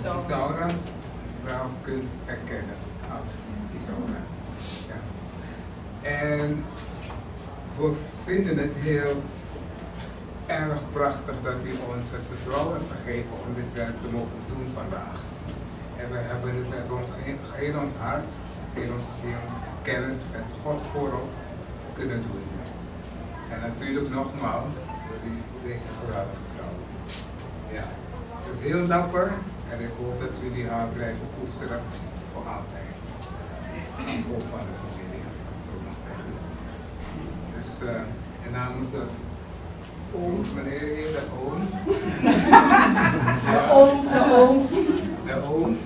Isaura's wel kunt herkennen als Isaura. Ja. En we vinden het heel erg prachtig dat u ons het vertrouwen hebt gegeven om dit werk te mogen doen vandaag. En we hebben het met ons geheel ons hart, heel ons ziel, kennis met God voorop kunnen doen. En natuurlijk nogmaals voor die, deze geweldige vrouw. Ja, ze is heel dapper hoop dat jullie haar blijven koesteren voor altijd. Als hoofd van de familie, als ik het zo mag zeggen. Dus uh, en namens de ooms, meneer hier, de oom. De ooms, de ooms. De ooms.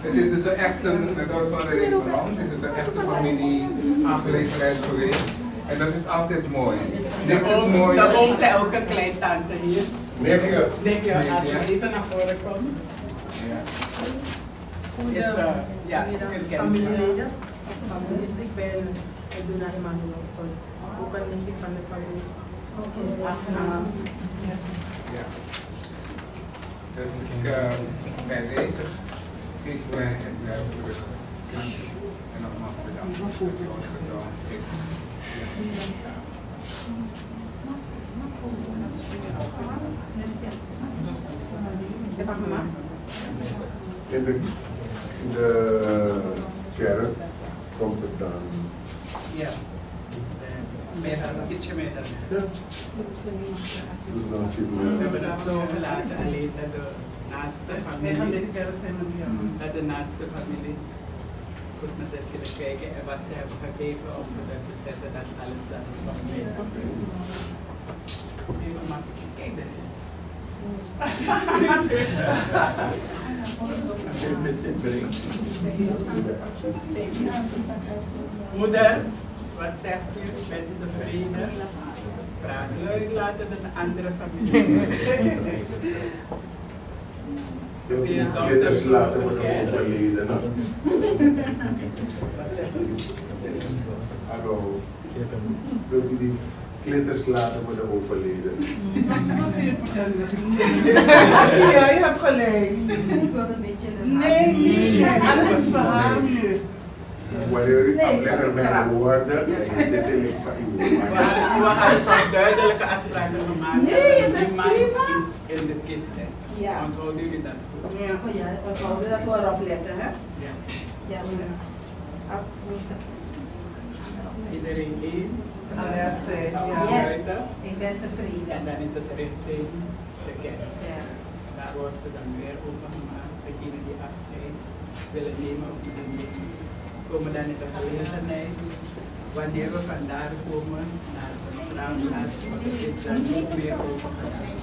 Het is dus een echte, met uitzondering van ons, is het een echte familie-aangelegenheid geweest. En dat is altijd mooi. Niks is mooi. De oom zei ook een klein tante hier. Nekje. Denk je, als je even naar voren komt ja Yes, sir. Ja, familieleden. Dus ik ben Eduna Emanuelson, ook een nichtje van de familie. Oké, Ja. ja. Dus ik uh, ben bezig. Geef mij het werk terug. En nogmaals bedankt voor het ooit gedaan heeft. Ik heb mama de kerk komt het dan. Ja. Meer dan, ietsje meer dan. Dus dan zien We hebben we. het zo gelaten alleen dat de naaste familie. jou. Naar de naaste familie. Goed met het kunnen kijken en wat ze hebben gegeven om erin te zetten dat alles dan nog mee was. Even makkelijk kijken. Moeder, wat zeg je? Bent u tevreden? Praat leuk, laten een andere familie. De glitters laten worden overleden. hè? Wat zeg je? Hallo. Wilt u die glitters laten worden overleden? Wat zie je Ja, je hebt gelijk. Ik wil een beetje de Nee, nee, nee, alles is voor haar nu. Wanneer u Nee, aflegger mijn woorden en je zit in ik van uw We hadden toch duidelijke afspraken gemaakt. Nee, dat dat is prima. iets in de kist. Ja. Onthouden jullie dat goed? Ja. Oh ja, we houden dat we erop letten, hè? Ja. Ja. Ah. Iedereen eens? Alert zijn, ja. Afsluiten. Ik ben tevreden. En dan is het richting de kerk. Ja. Daar wordt ze dan weer opengemaakt. Degenen die afscheid willen nemen of willen nemen, komen dan in de gelegenheid. Wanneer we vandaar komen naar de begraafplaats, is dan ook weer opengemaakt.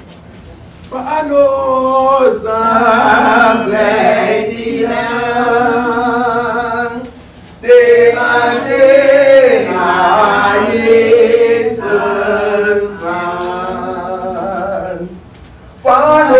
Paano sa bledilang Dengan dengan Yesus Para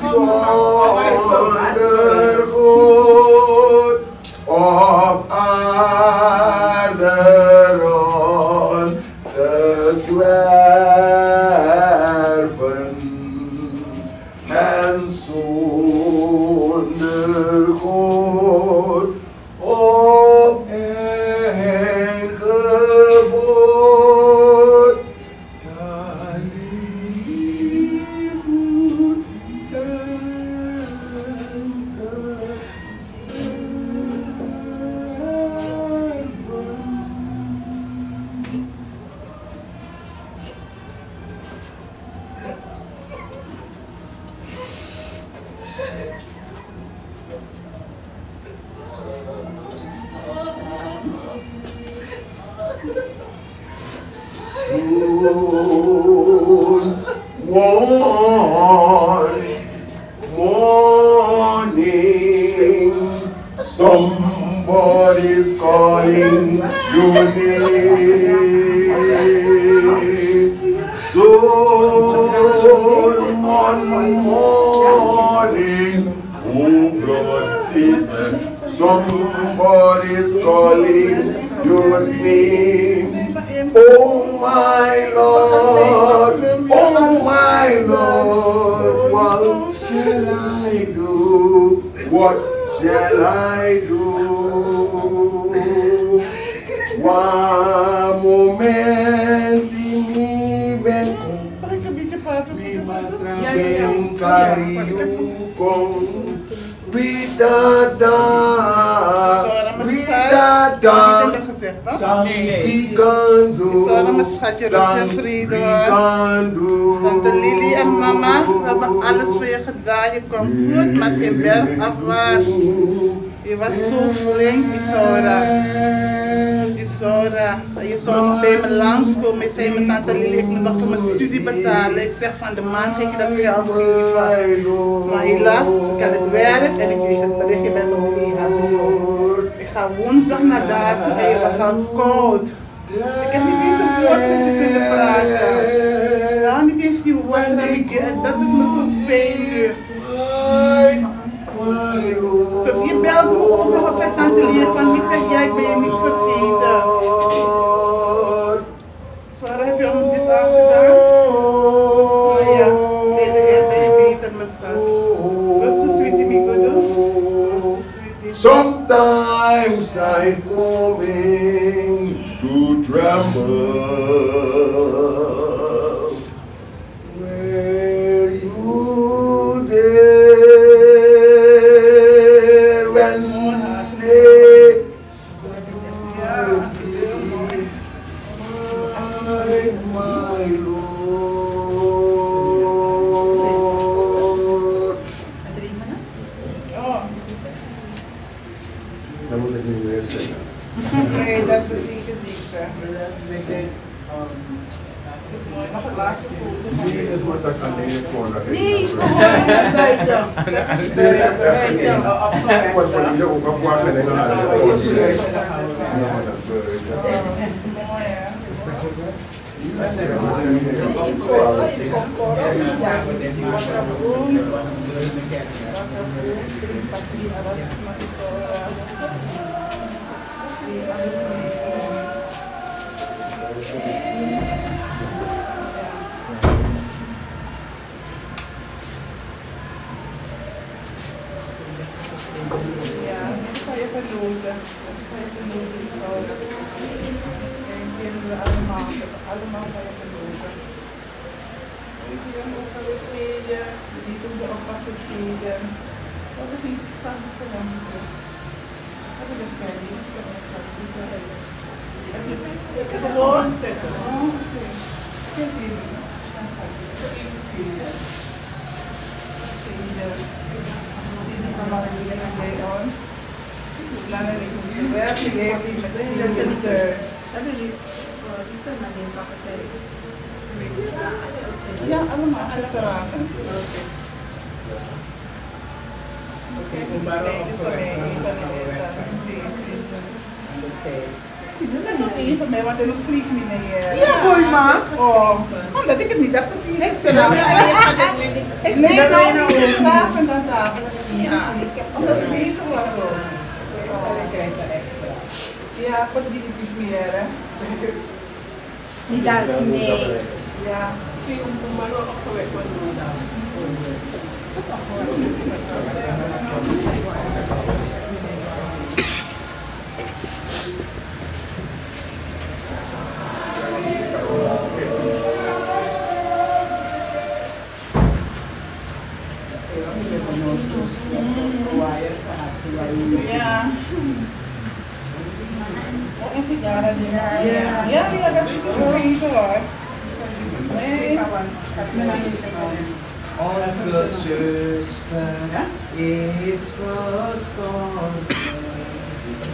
Lord, on Sunday. Ik zei mijn tante Lili ik moet nog voor mijn studie betalen. Ik zeg van de maand ging ik dat geld geven. Maar helaas, ze kan het werk en ik kreeg het berichtje met mijn EHBO. Ik ga woensdag naar daar en je was al koud. Ik heb niet eens een woord met je kunnen praten. Ja, niet eens die woorden dat ik me zo spelen.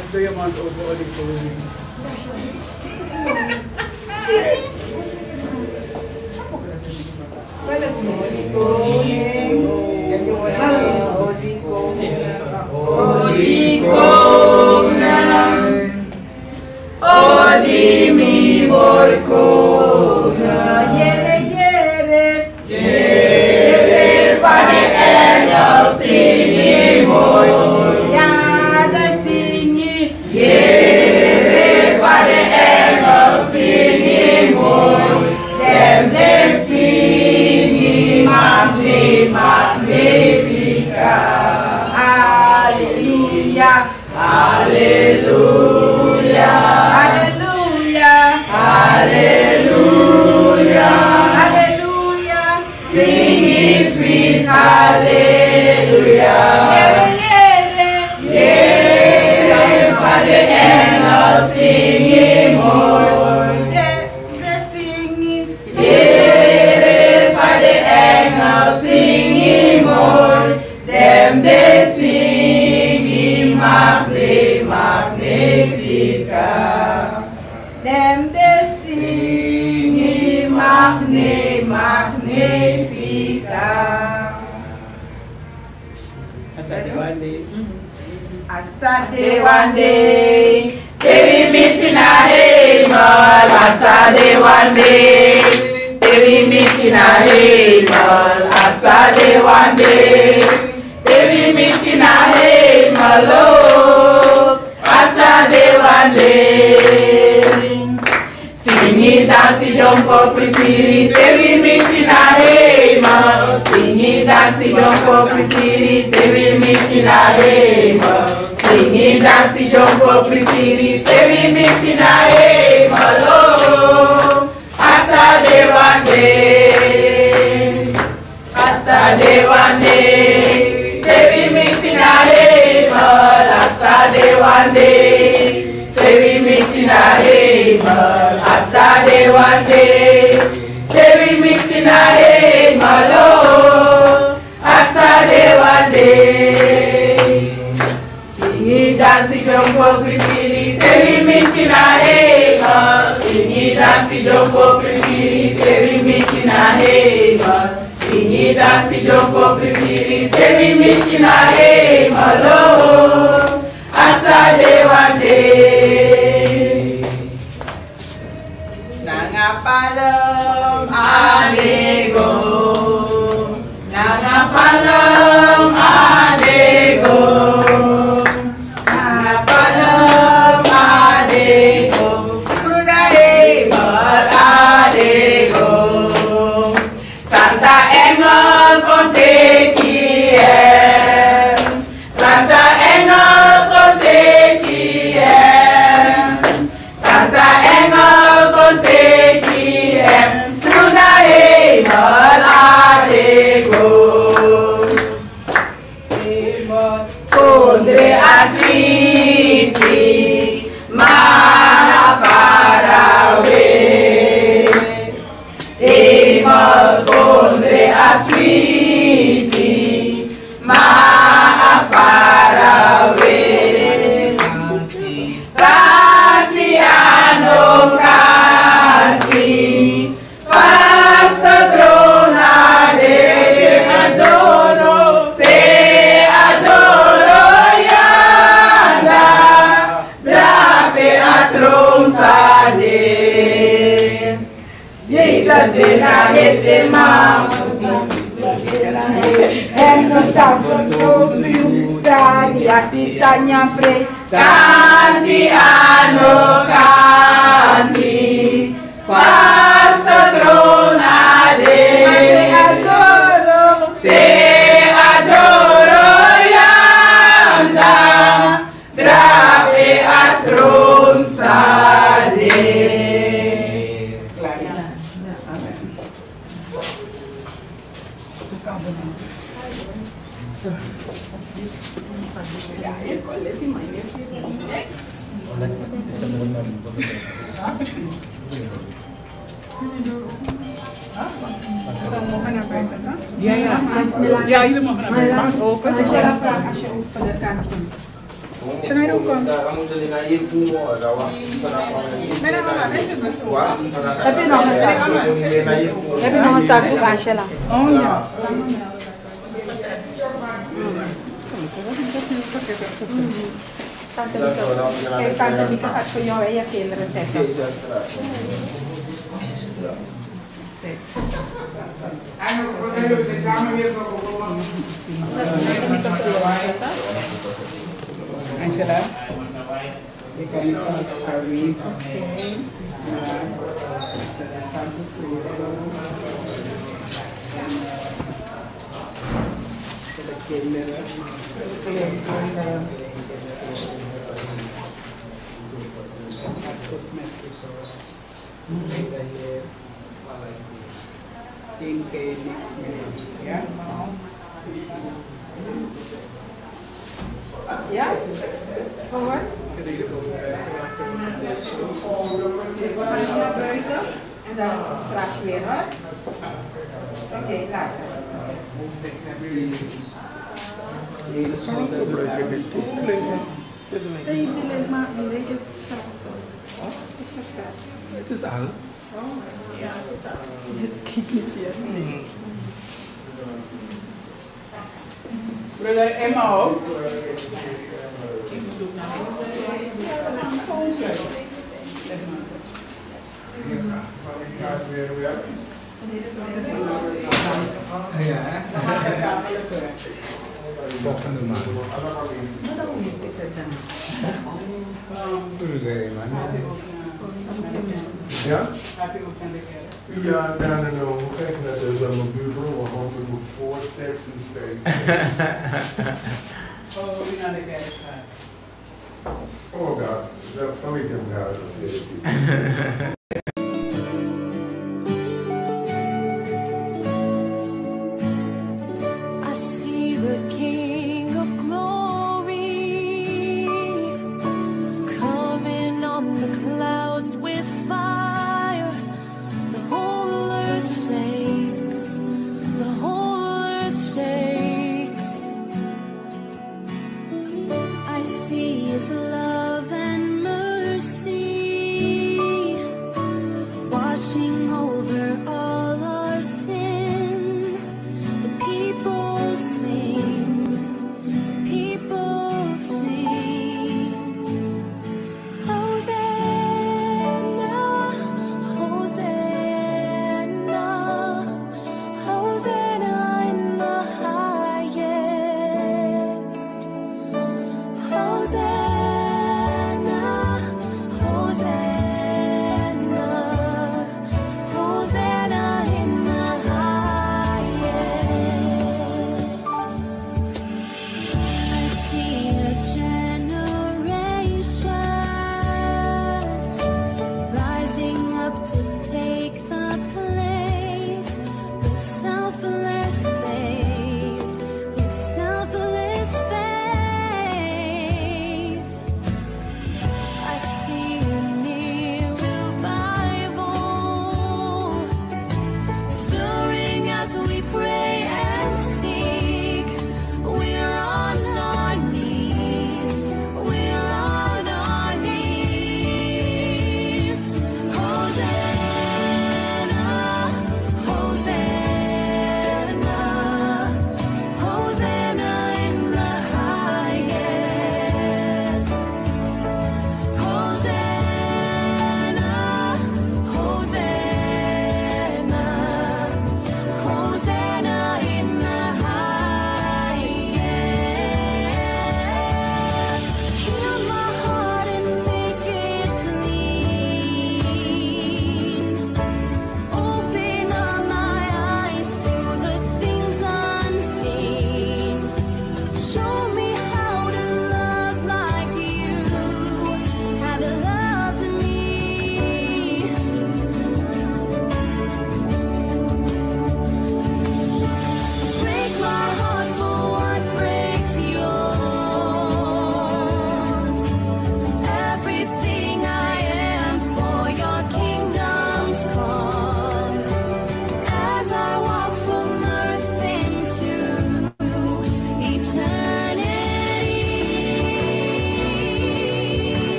I enjoy yung Mount Opo.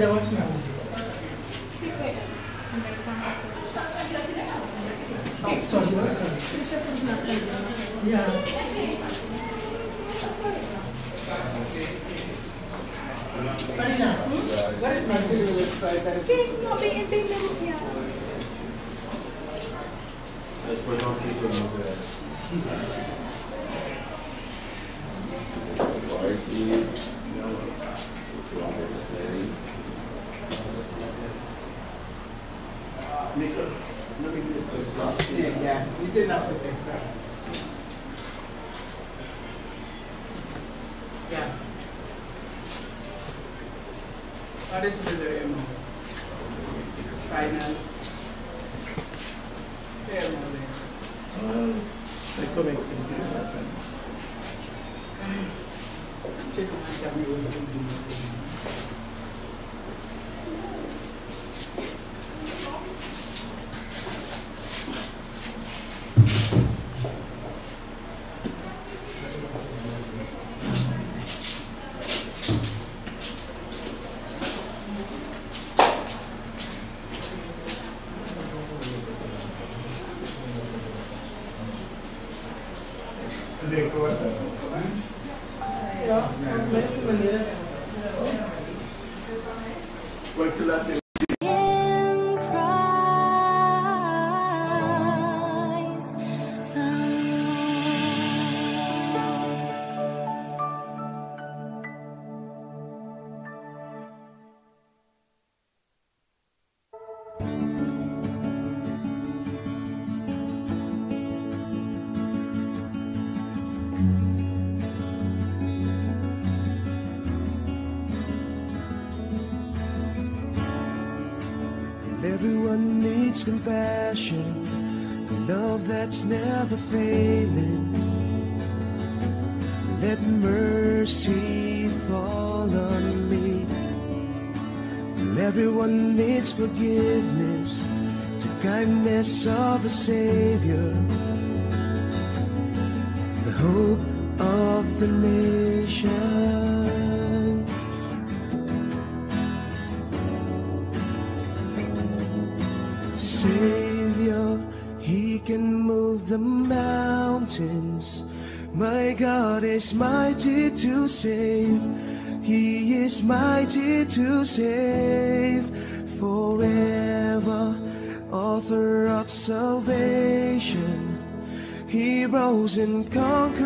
দেওয়ার passion, the love that's never failing. Let mercy fall on me. And everyone needs forgiveness, the kindness of a Savior to save forever, author of salvation, he rose and conquered.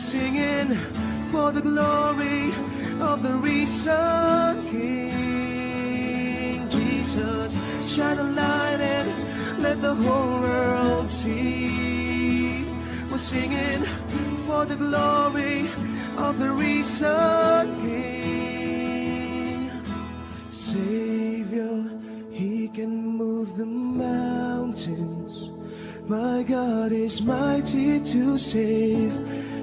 singing for the glory of the risen King. Jesus, shine a light and let the whole world see. We're singing for the glory of the risen King. Savior, He can move the mountains. My God is mighty to save.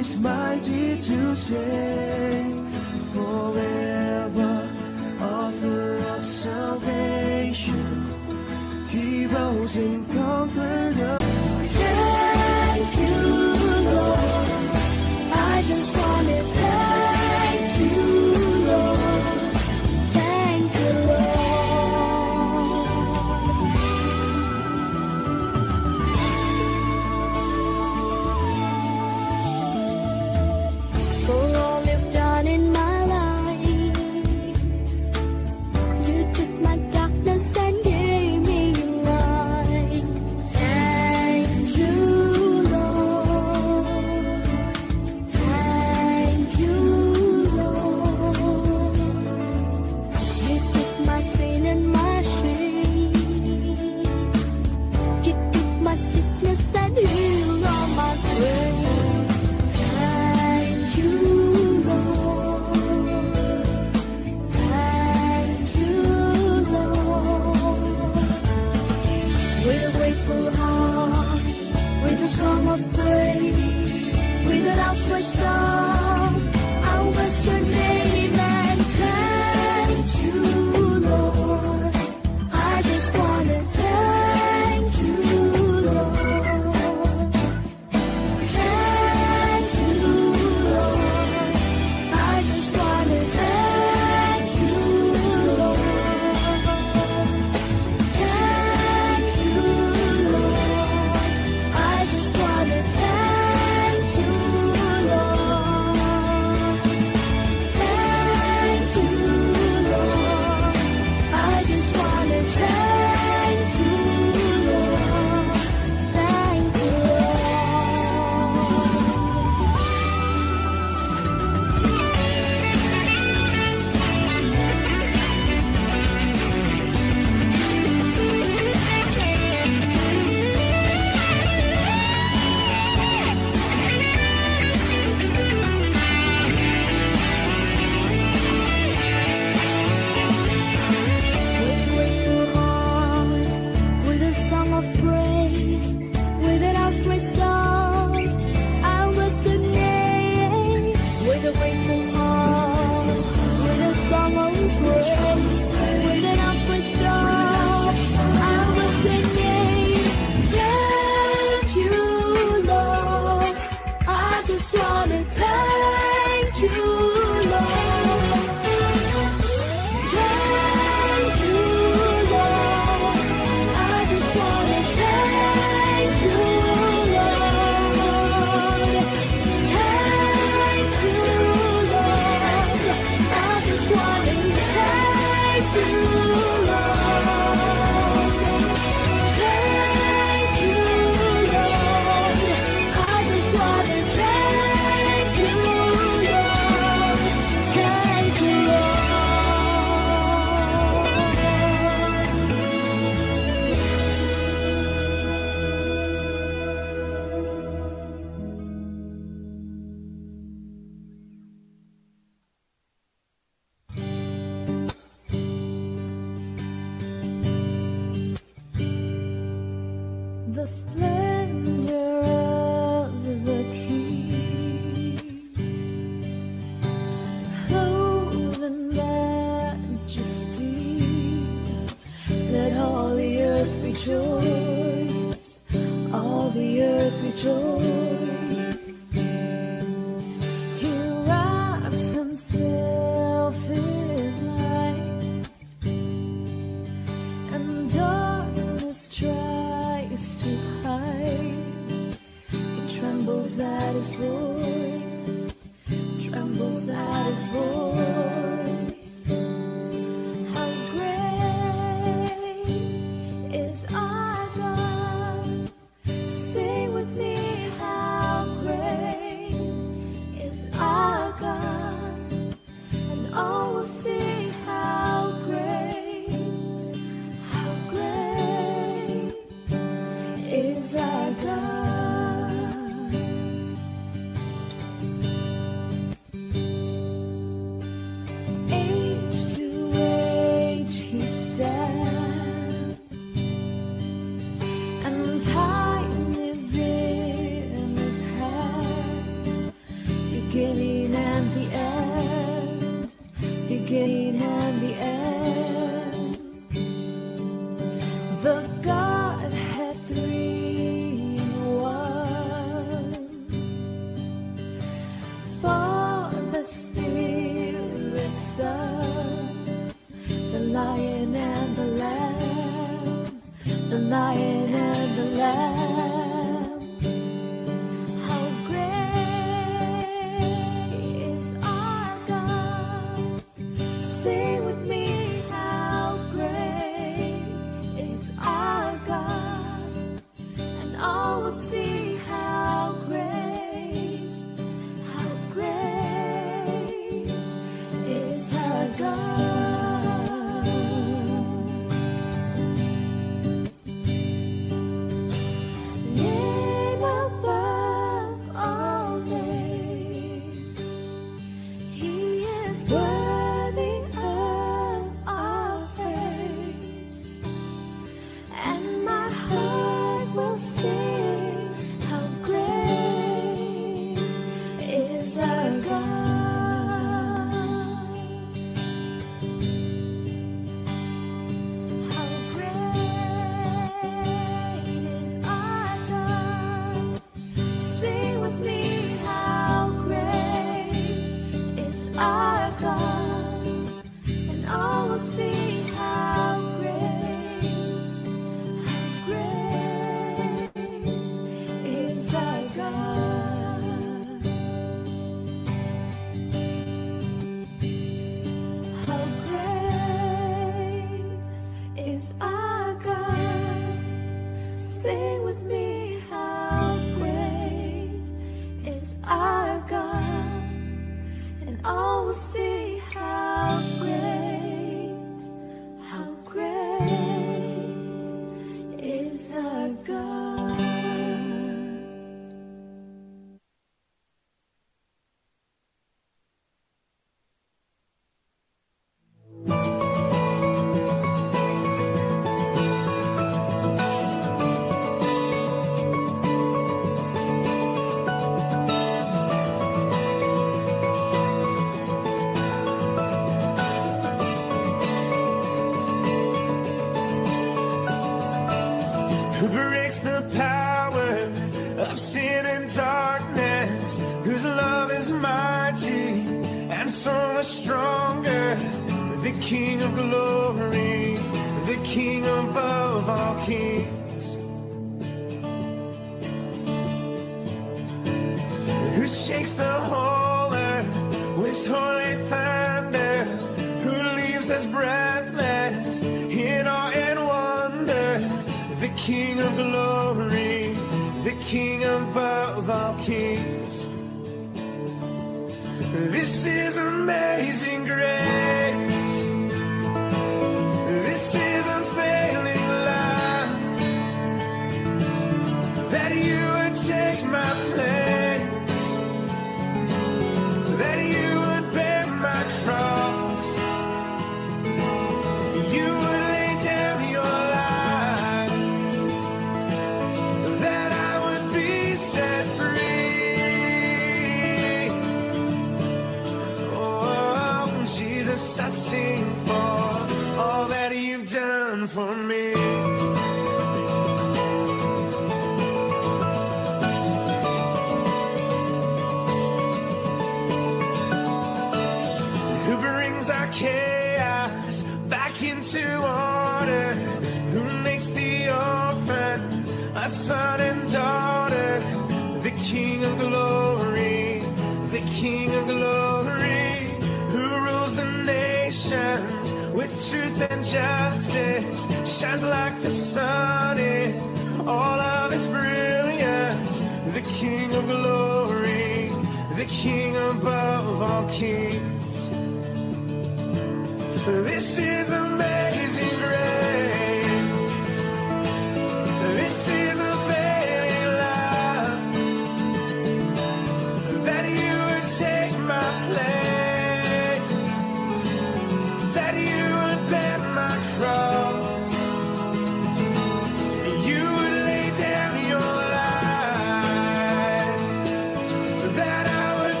is mighty to save forever, author of salvation. He rose and conquered the. Thank you.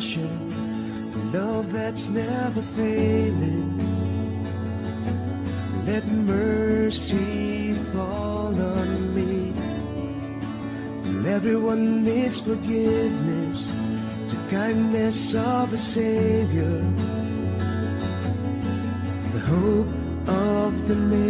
Compassion, love that's never failing. Let mercy fall on me. And everyone needs forgiveness, the kindness of a Savior, the hope of the nation.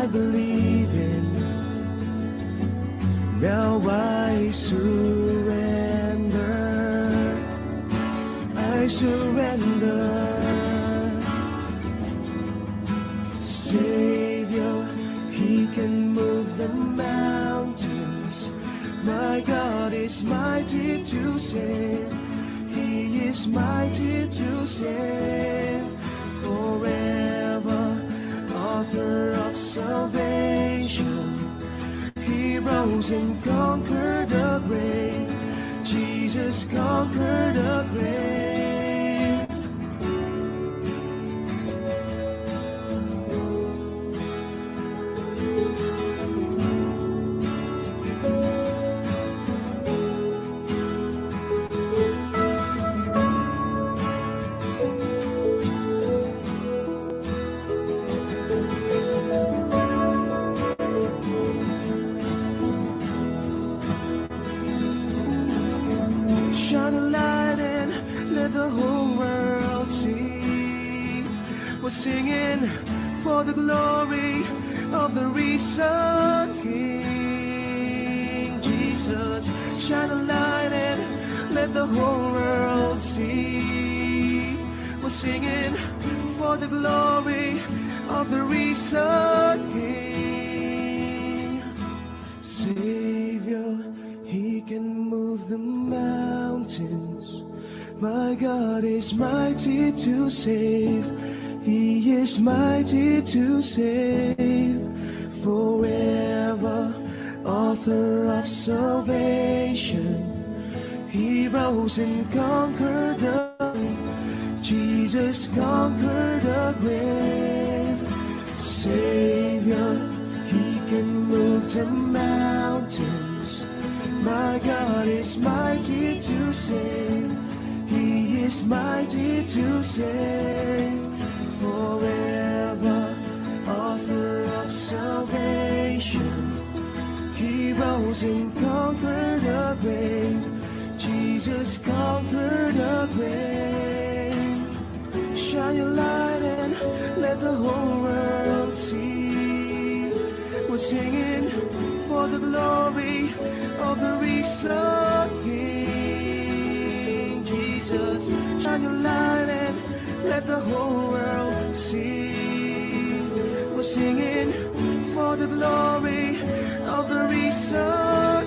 I believe in. Now I surrender. I surrender. Savior, He can move the mountains. My God is mighty to save. He is mighty to save And conquer the grave. Jesus conquered. My God is mighty to save. He is mighty to save forever. Author of salvation. He rose and conquered the Jesus conquered the grave. Savior, He can move the mountains. My God is mighty to save. He is mighty to save forever. Author of salvation. He rose and conquered the grave. Jesus conquered the grave. Shine your light and let the whole world see. We're singing for the glory of the risen King. Jesus, shine your light and let the whole world see. We're singing for the glory of the risen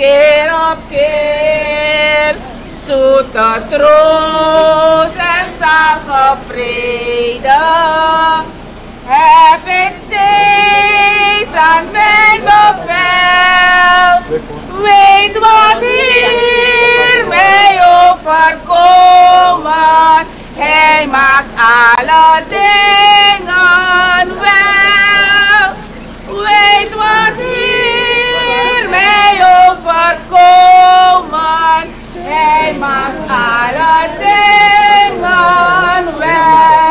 keer op keer. Zoete troost en zalige vrede heb ik steeds aan zijn bevel. Weet wat hier mij overkomen, hij maakt alle dingen wel. Weet wat hier mij overkomen. Hij maakt alle dingen wel.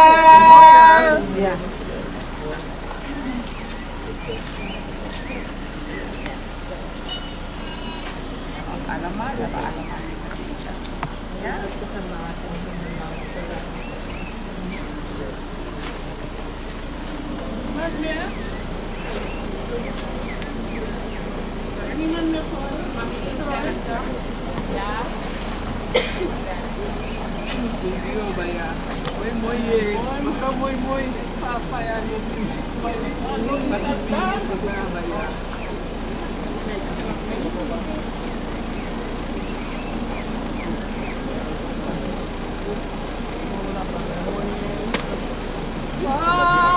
Wow!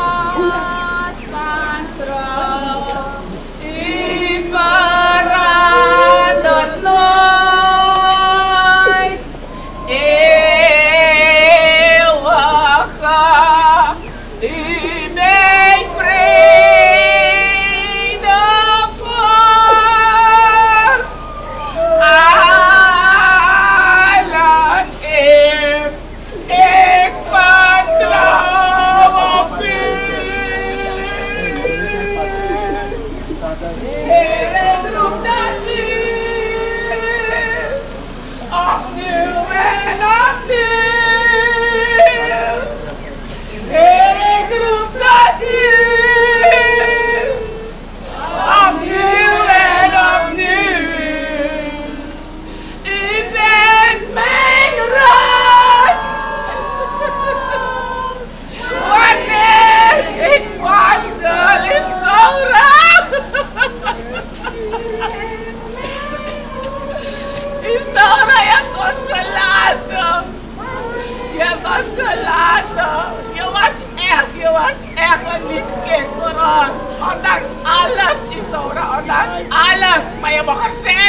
jeg må godt se.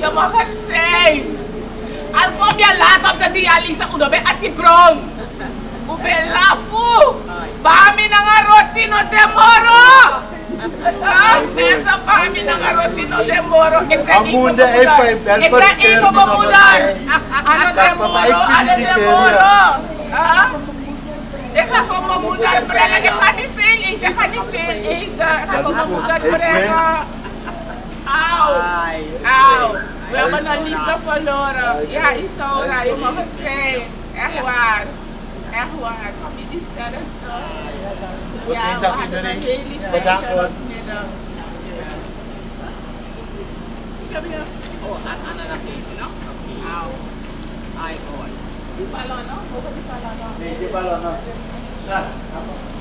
Jeg må godt se. Al kom jeg later om det, de er lige så underbe at de brong. Ubelafu. Bami na nga roti no demoro. Nessa bami na nga roti no demoro. Amunda é para é para é para mudar. Ano demoro, ano demoro. Ah? Ik ga van mijn moeder brengen. Ik ga niet veel eten. Ik ga niet veel eten. Ik ga van mijn moeder brengen. Ow! Ow! We're gonna leave the Fonora. E aí alright. You're gonna train. É ruar, É ruar. Com this time. Yeah, we're having a daily special of medal. Oh, another thing, you know? Ow. I got. Di balão não? Vou de balão não. De balão não. Tá, tá.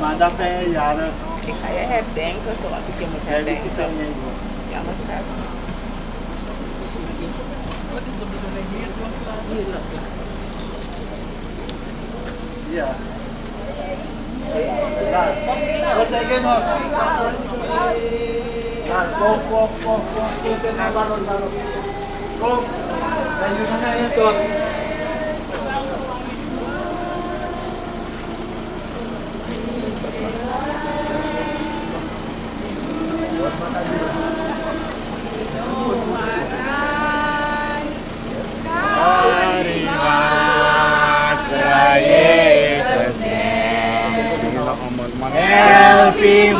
Manda pe iară. Fiecare e bine că s-o lasă că que bine. Ia mă scar. Ia. Da. O te gână. Da, co, co, co, Tayo. Help me,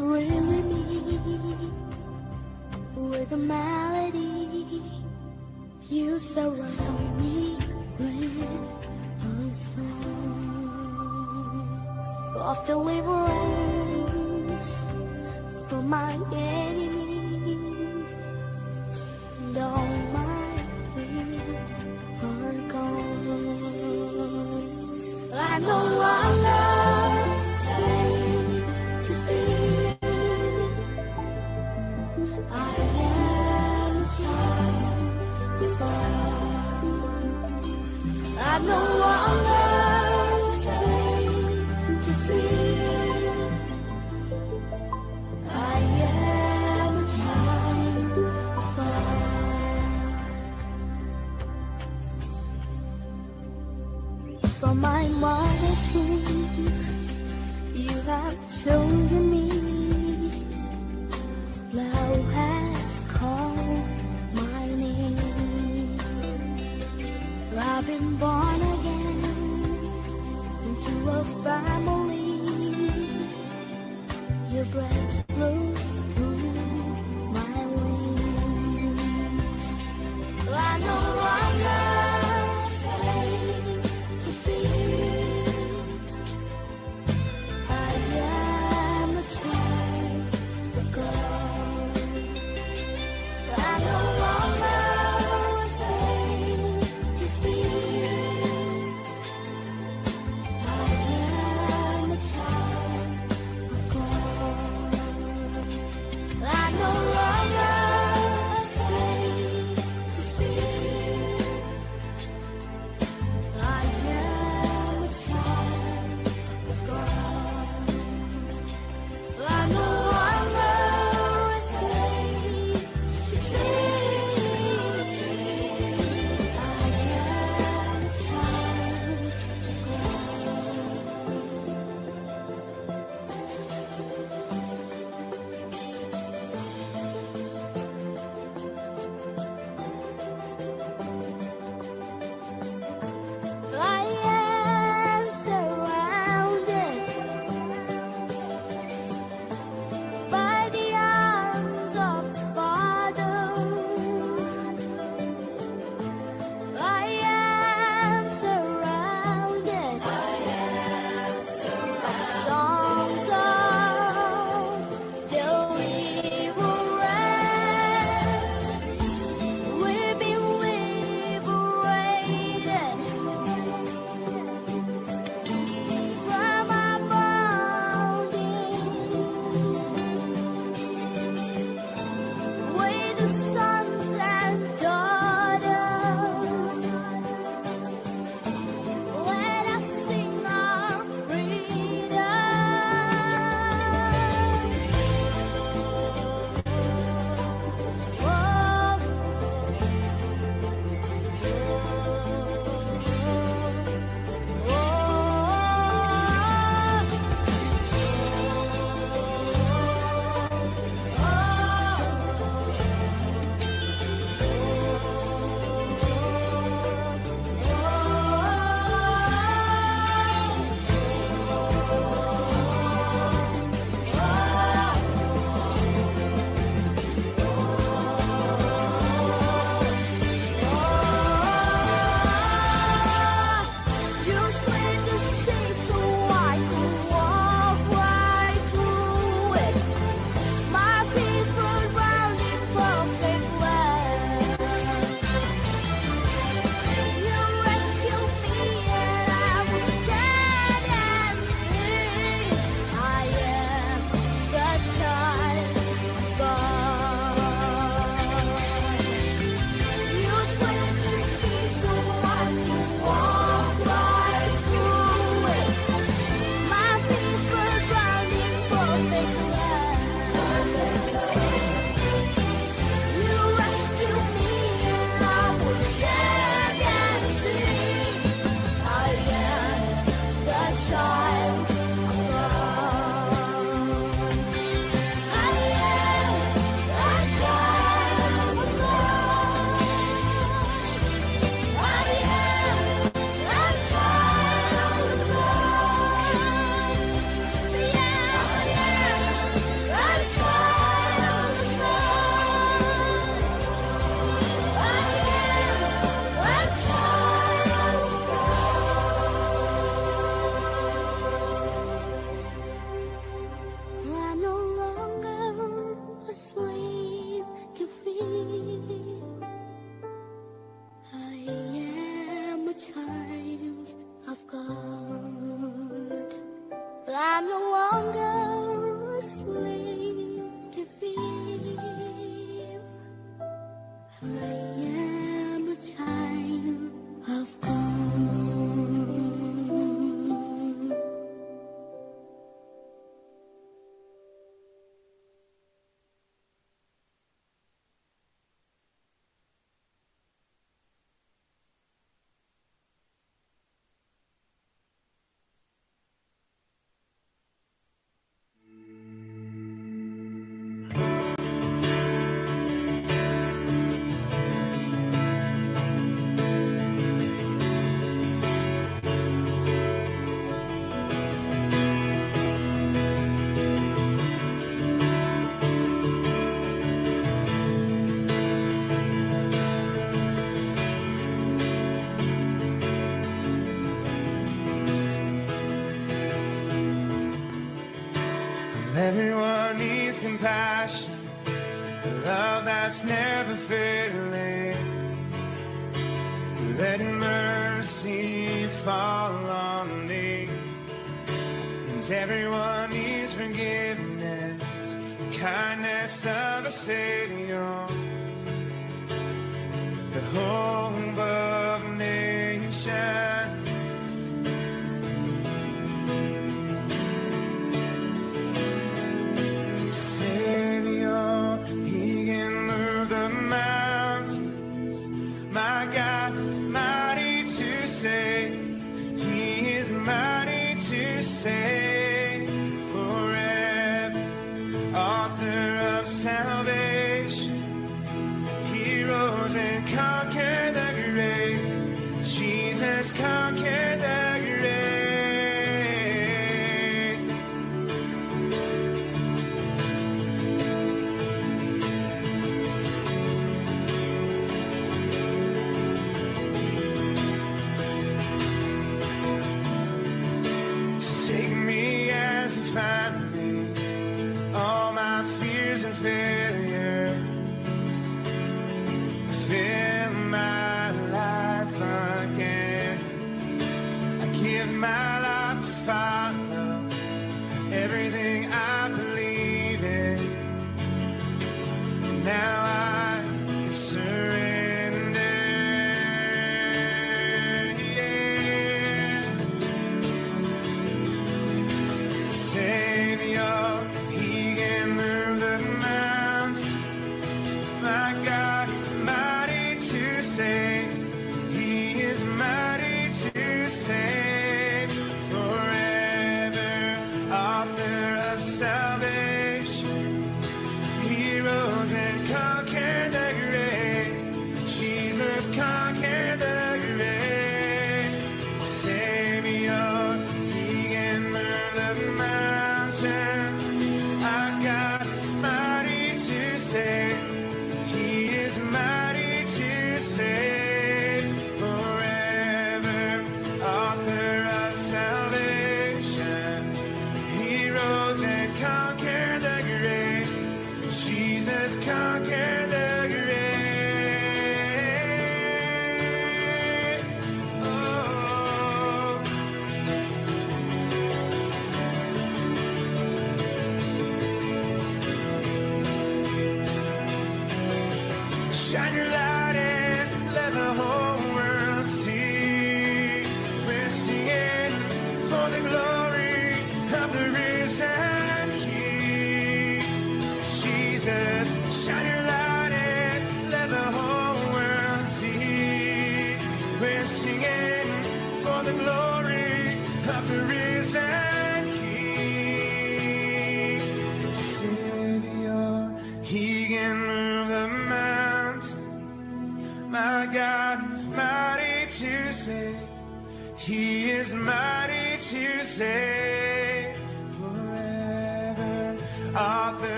really me with a melody. You surround passion, love that's never.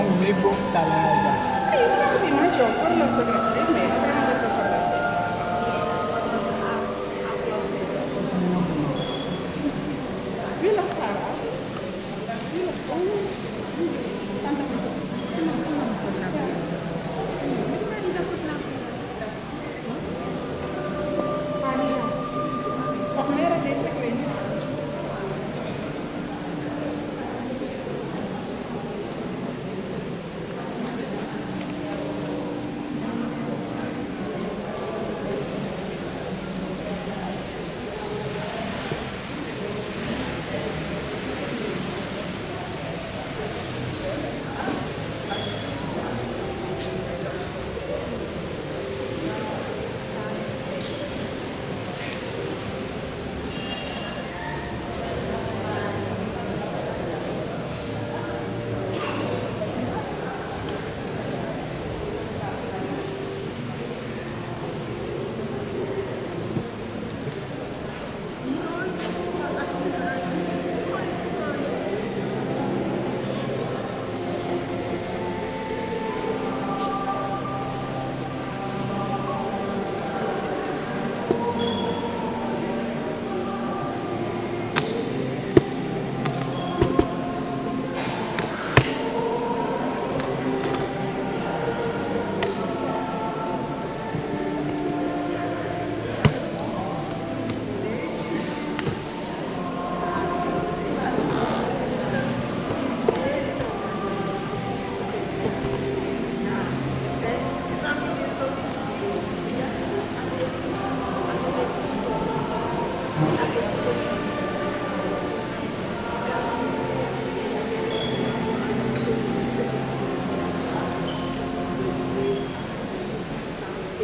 comigo.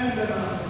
and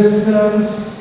systems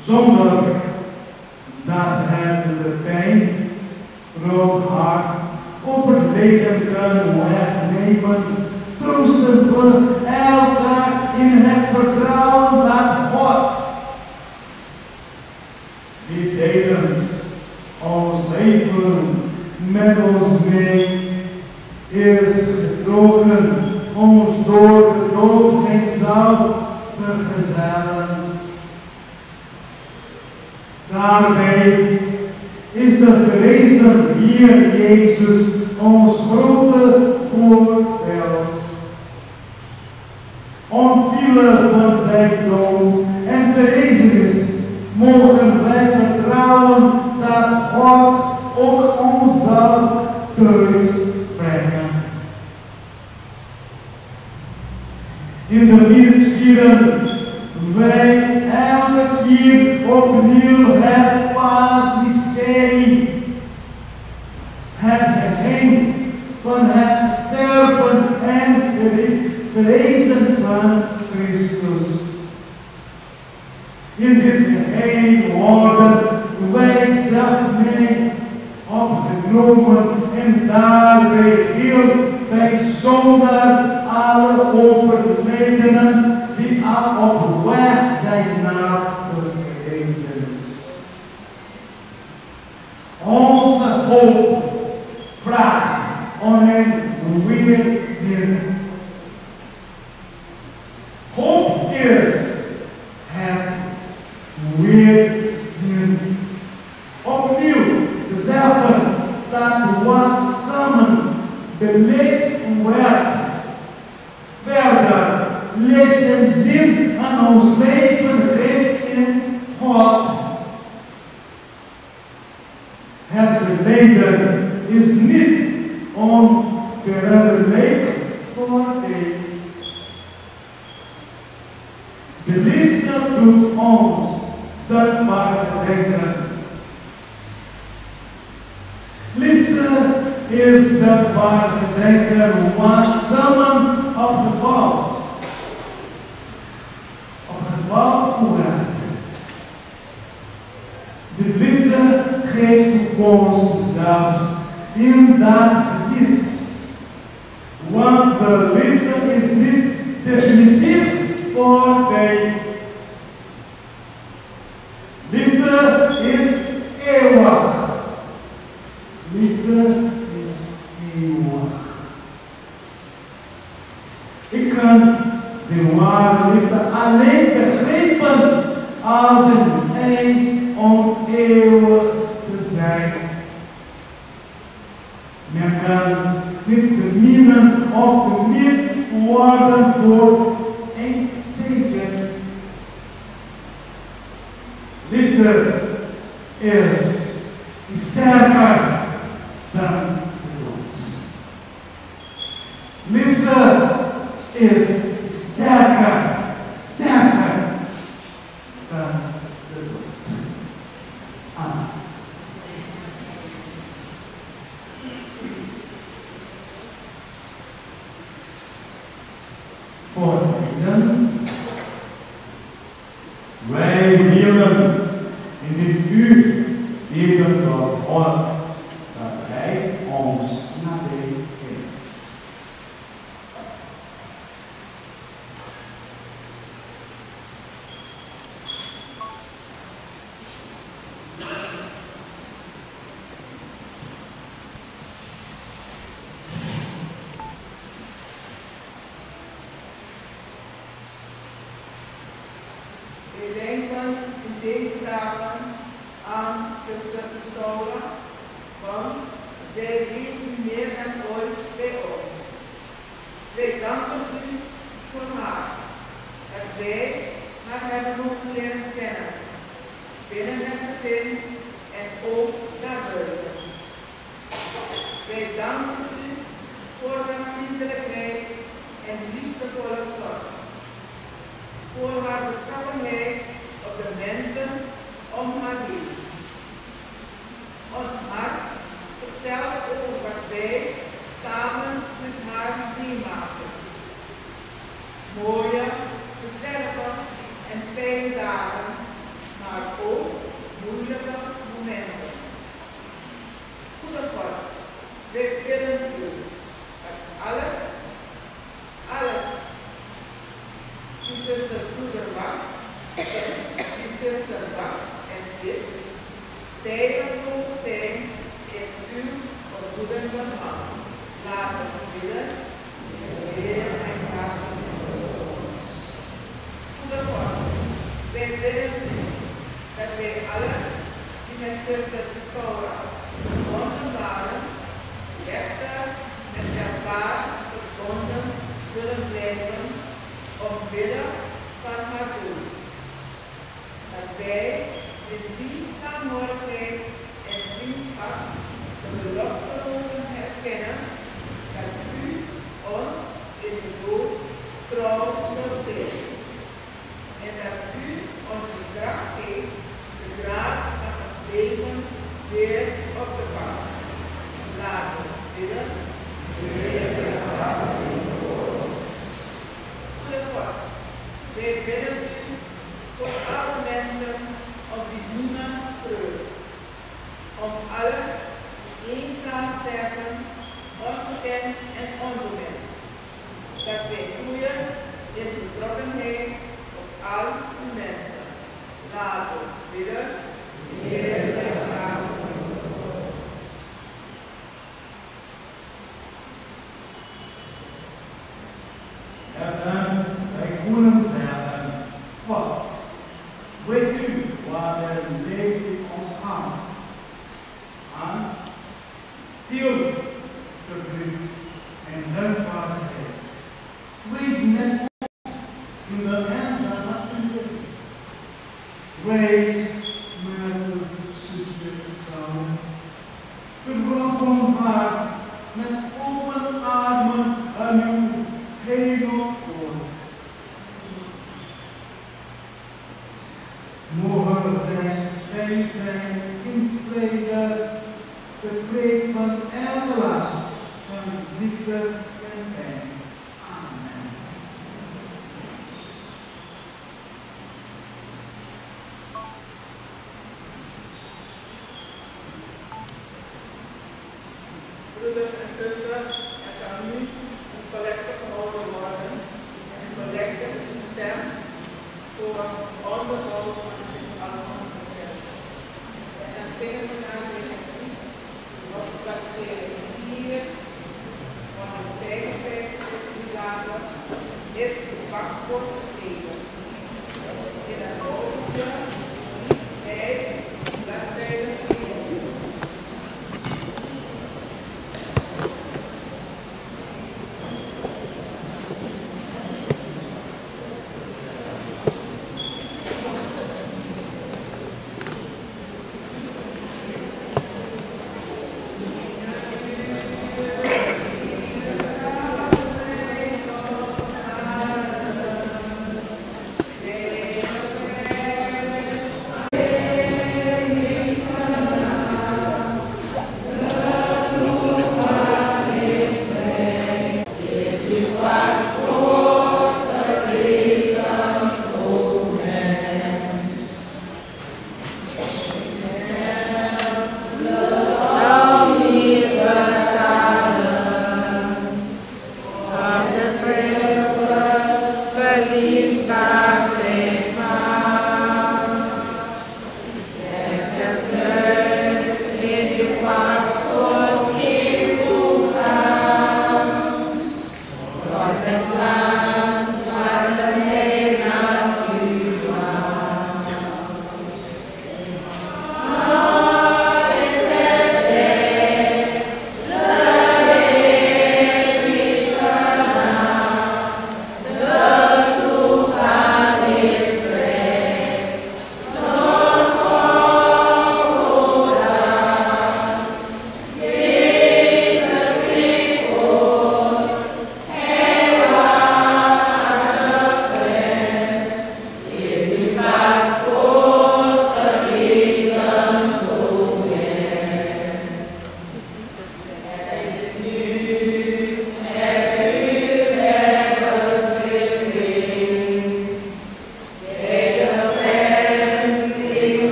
zonder dat het de pijn, rood hart of verleden kunnen wegnemen. Troosten we elkaar in het vertrouwen dat God die tijdens ons leven met ons mee is getrokken, ons door de dood heen zou vergezellen daarbij is de vrezen hier Jezus ons grote voorbeeld. Omvielen van zijn dood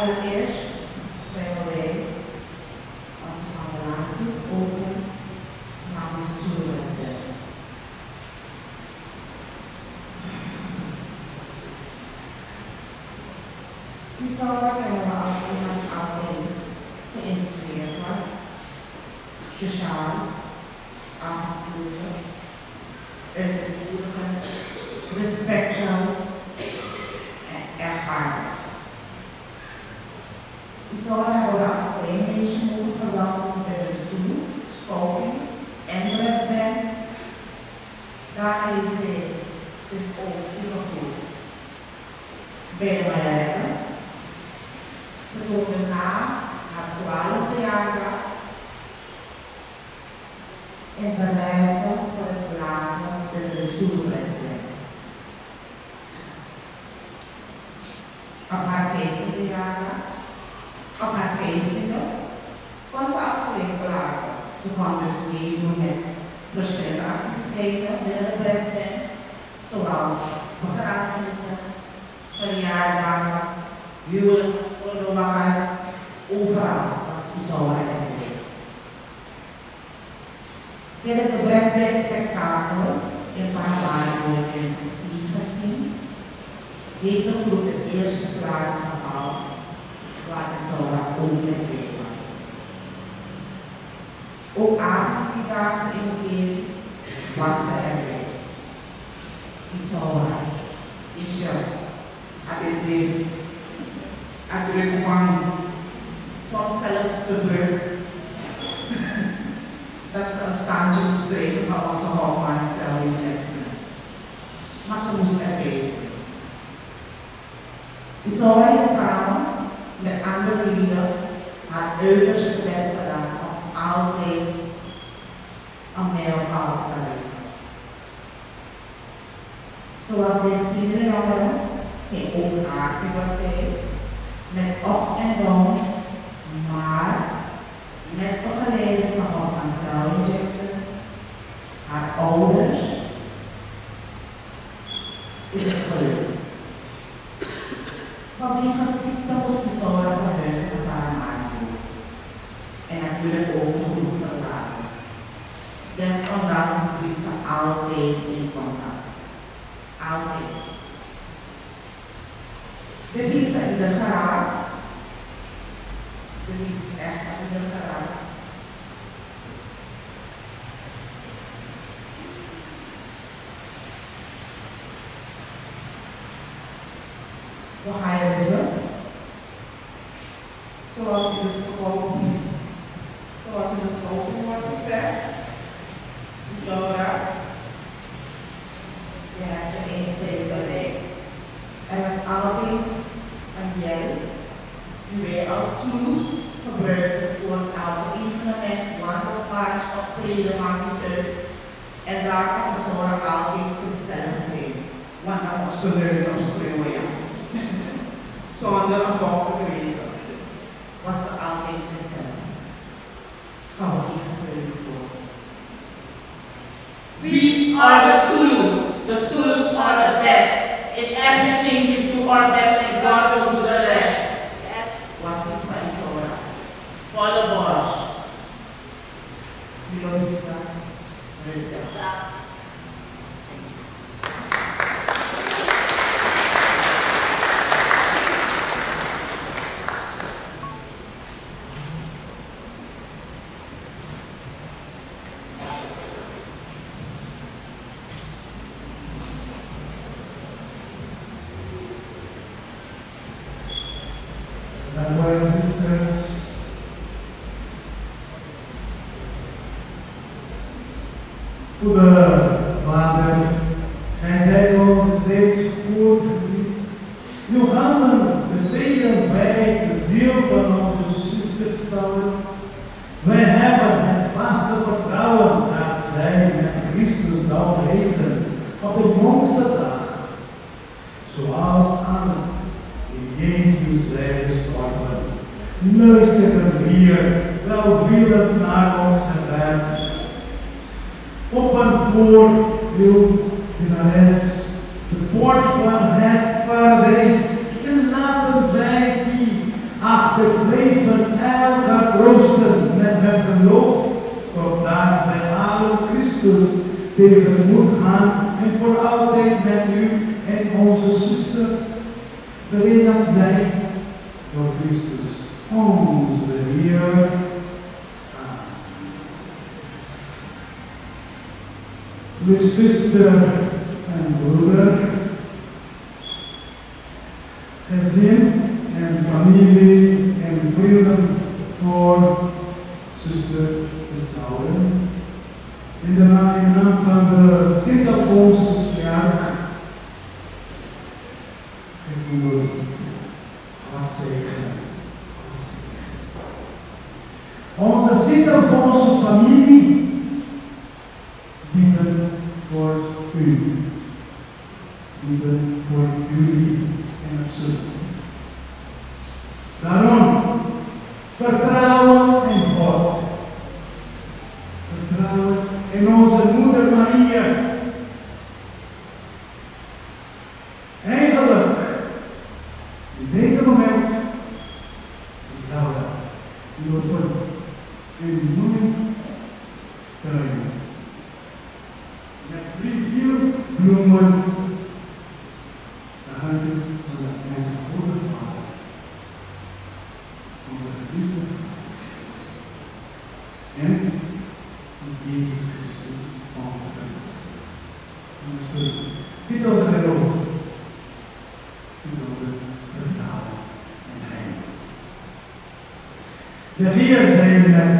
higher-ish كثير سيدنا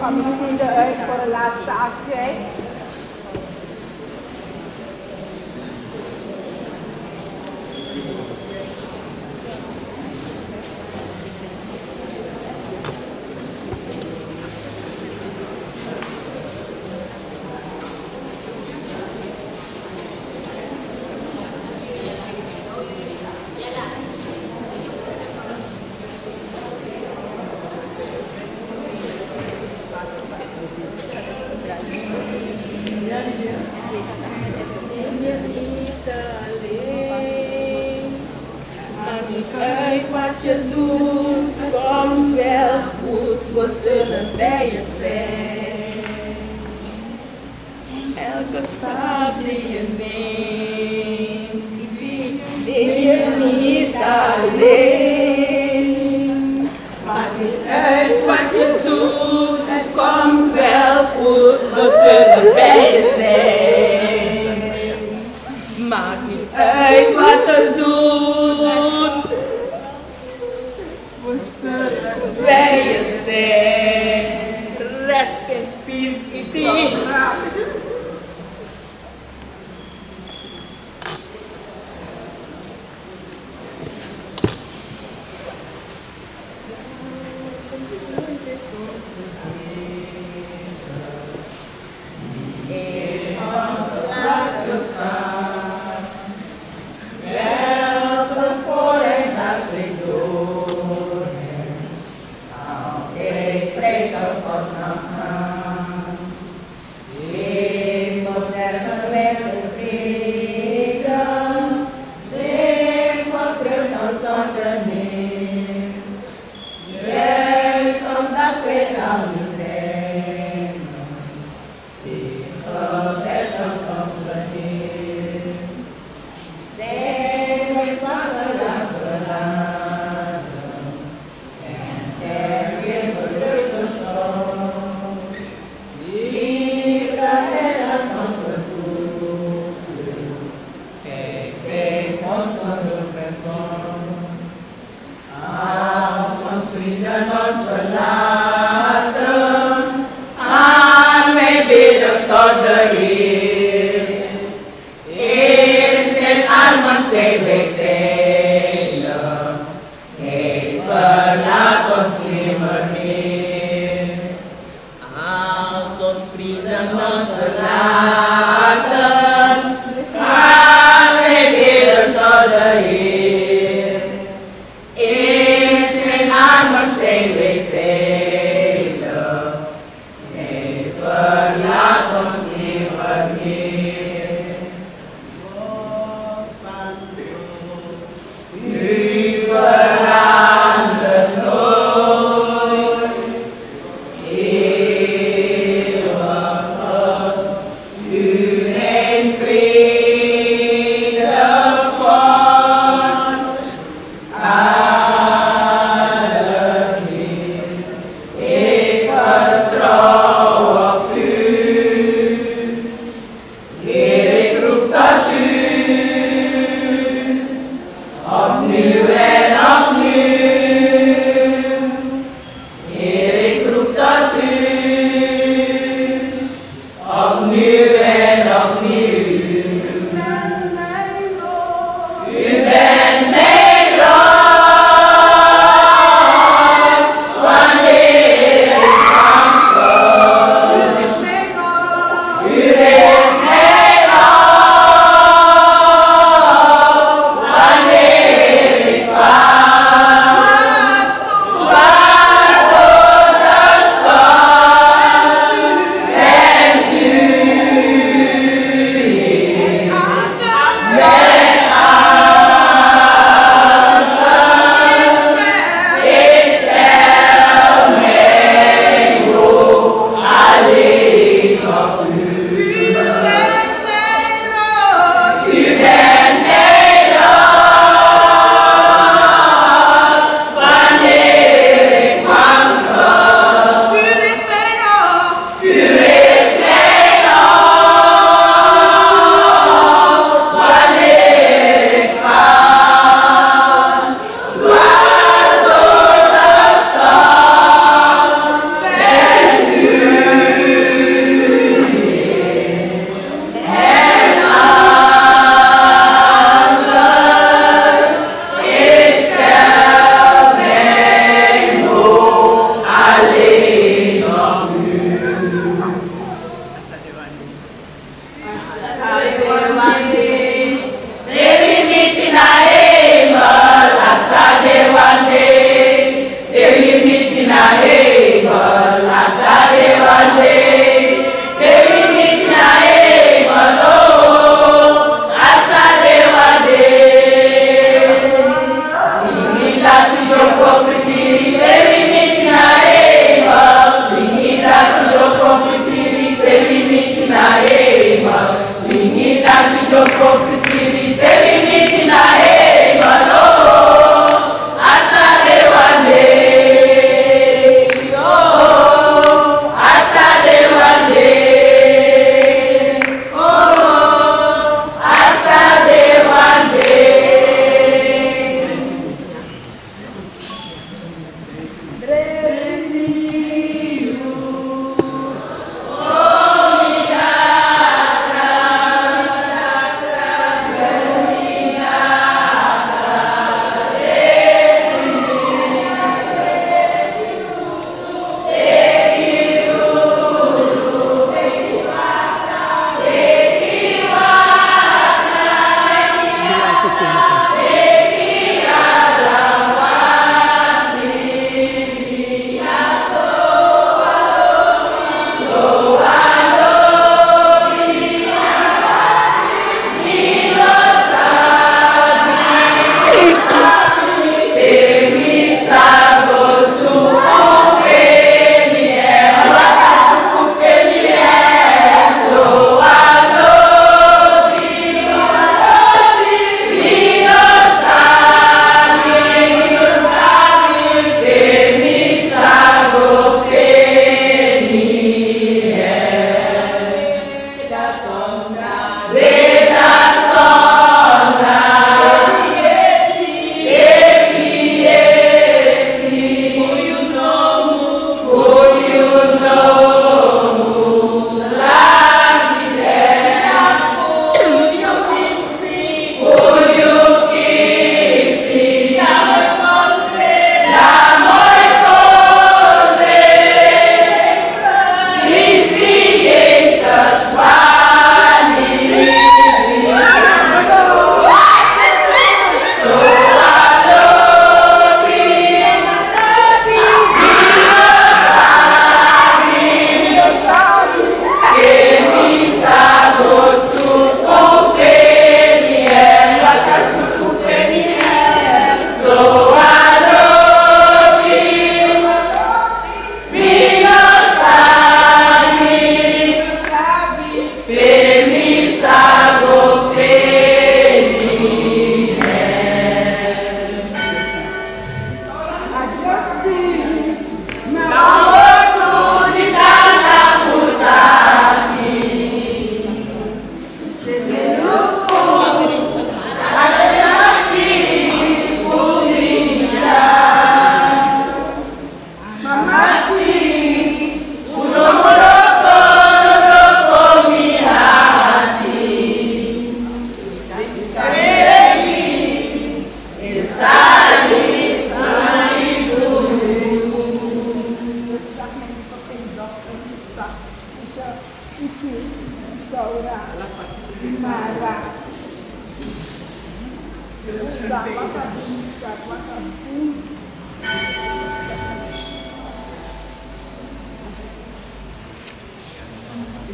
I'm using the earth for the last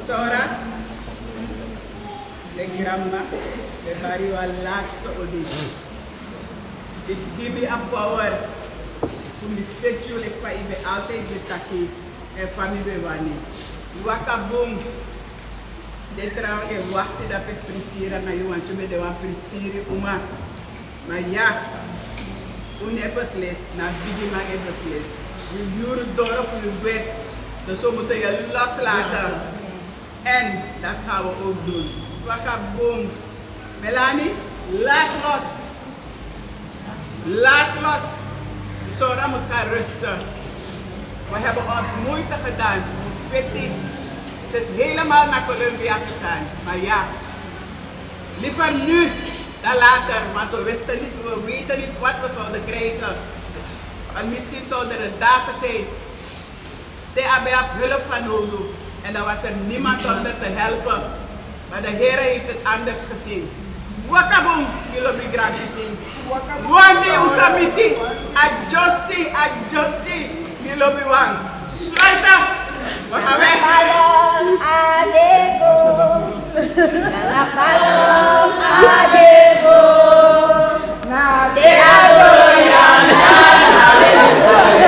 sora ɓe gramma ɓe mbari walla soɗoɗi ɗiɗɗiɓe appo awar kumbi secule fayi ɓe awte ɓe taki eh, e famille ɓe wani waka bum ɗe trawɗe wartiɗa da prisira na yuwancuɓe ɗe wan prisiri uma já, ya une besles na bigima e besles yu yuru dorop yu bet de so moeten je loslaten En dat gaan we ook doen. Waka boom. Melanie, laat los. Laat los. Sora moet gaan rusten. We hebben ons moeite gedaan. Fitty. Ze is helemaal naar Colombia gegaan. Maar ja, liever nu dan later. Want we wisten niet, we weten niet wat we zouden krijgen. Want misschien zouden er dagen zijn. De hebben hulp van nodig. En dan was er niemand om er te helpen. Maar de Heer heeft het anders gezien. Wakaboom, Milobi Grandiking. Wandi Usamiti, Adjosi, Adjosi, Milobi Wang. Sluit af! We gaan weg! Palom Adebo. Na palom Adebo. Na de Los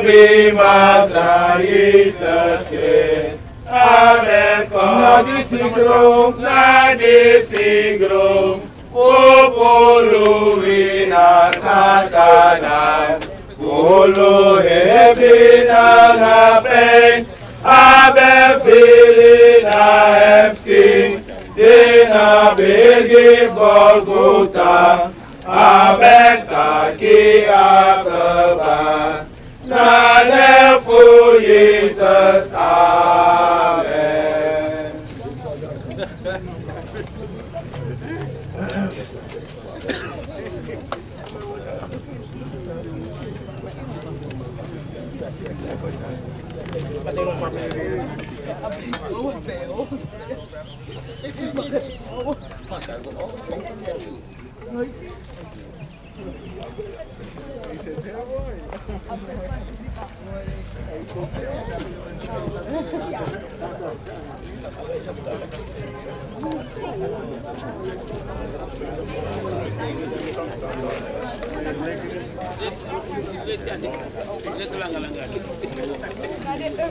Bima, Sa Jesus Christ. Amen. Na disigrom, na disigrom, Popolo na Satanan, Polo hebina na pen, Abe filina Epstein, Dina begi Golgotha, Abe taki akaba, na nefu Jesus, Amen. Dia telah langgar-langgar. Hadi öptüm.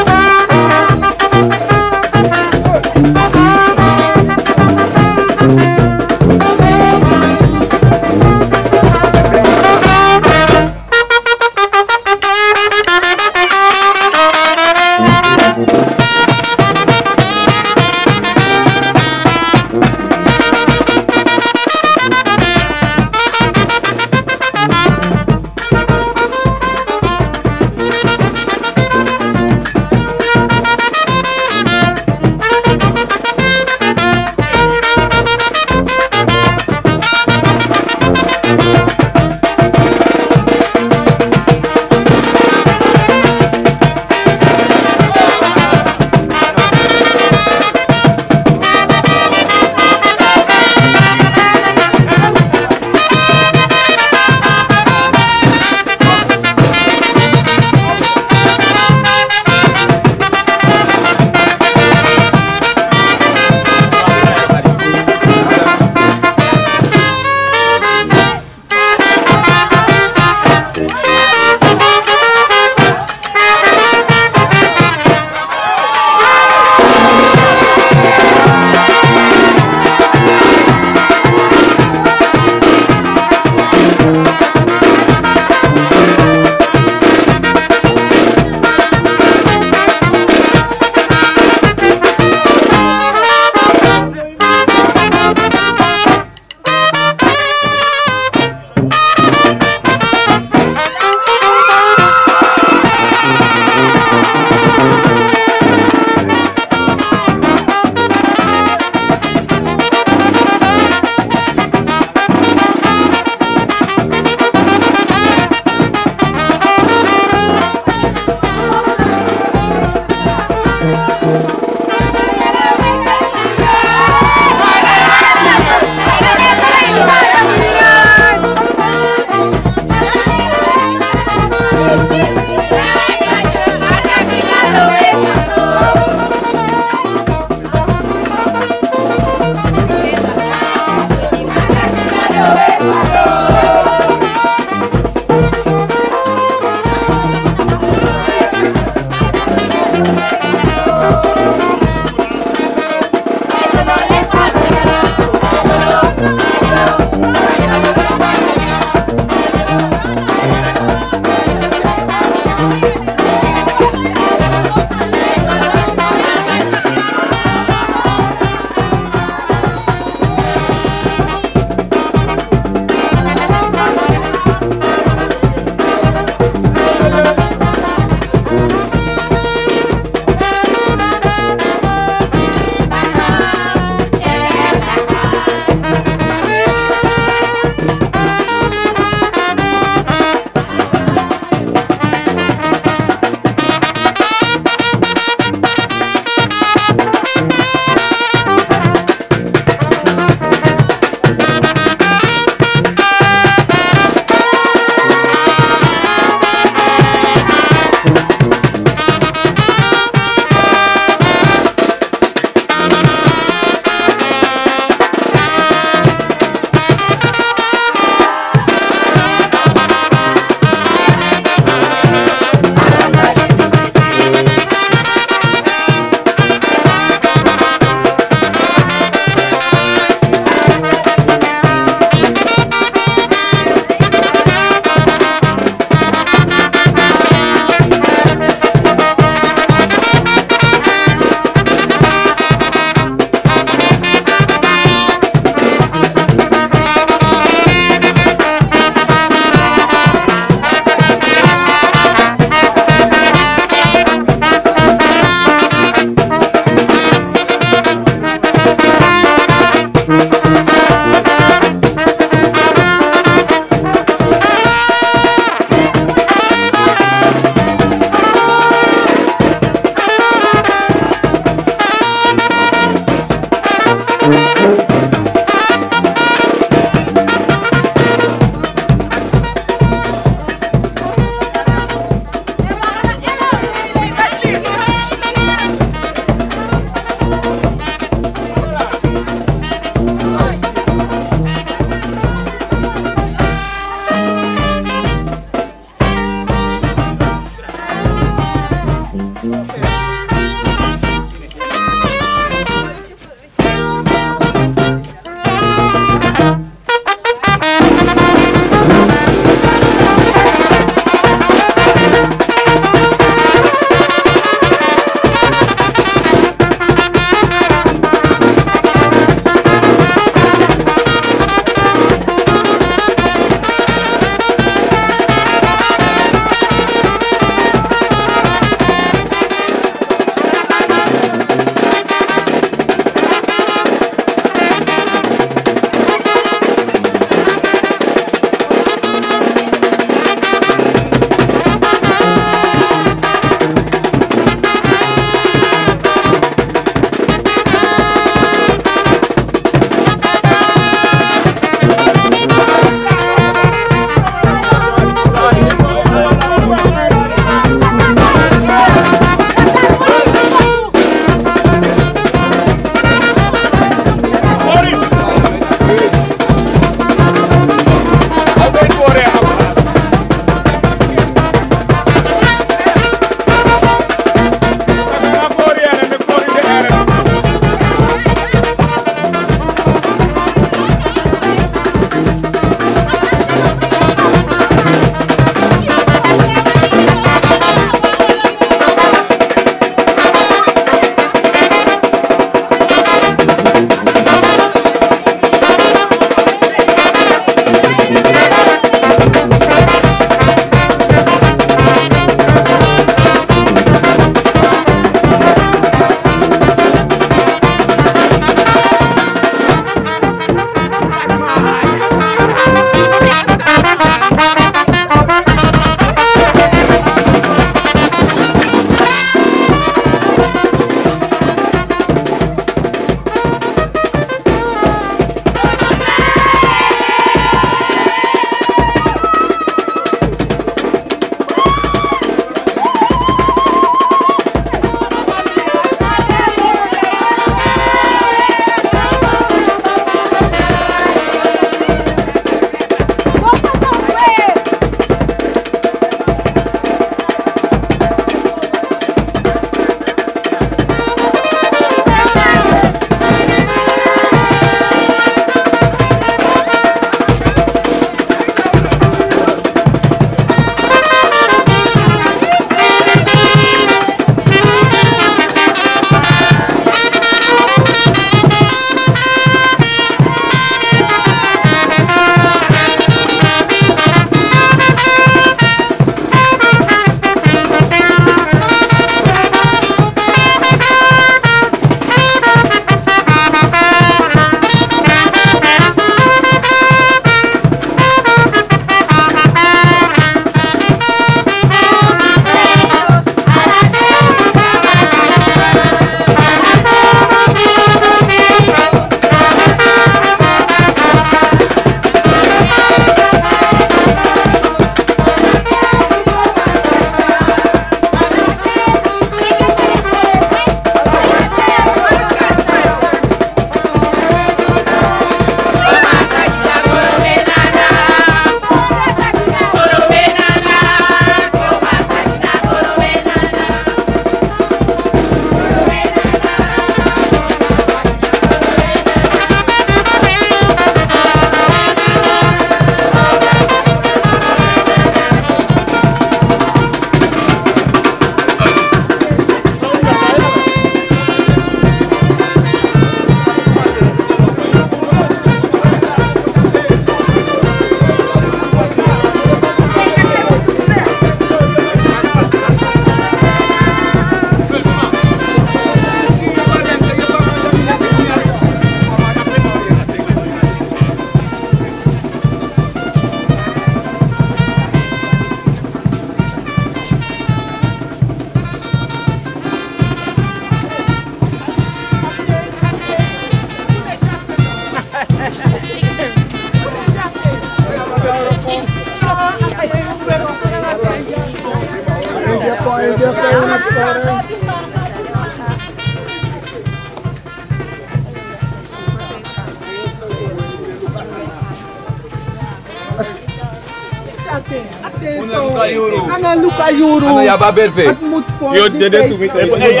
Baba Berpe. Hey.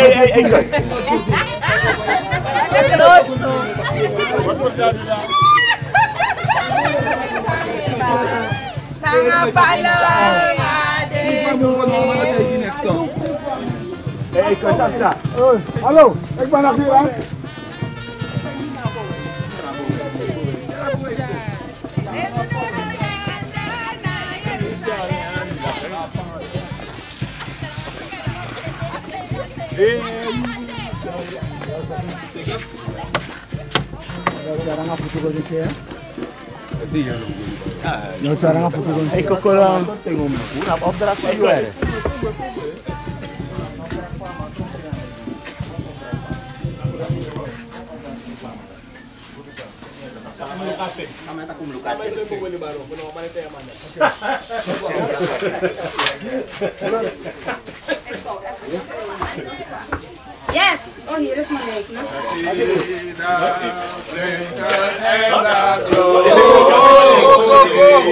Hello, ik ben. futukozeche ya notwara nka futukozeche ekokora obdara kwa yuwere Melukate. Namanya tak melukate. Yes. Oh, hier is mijn leuk.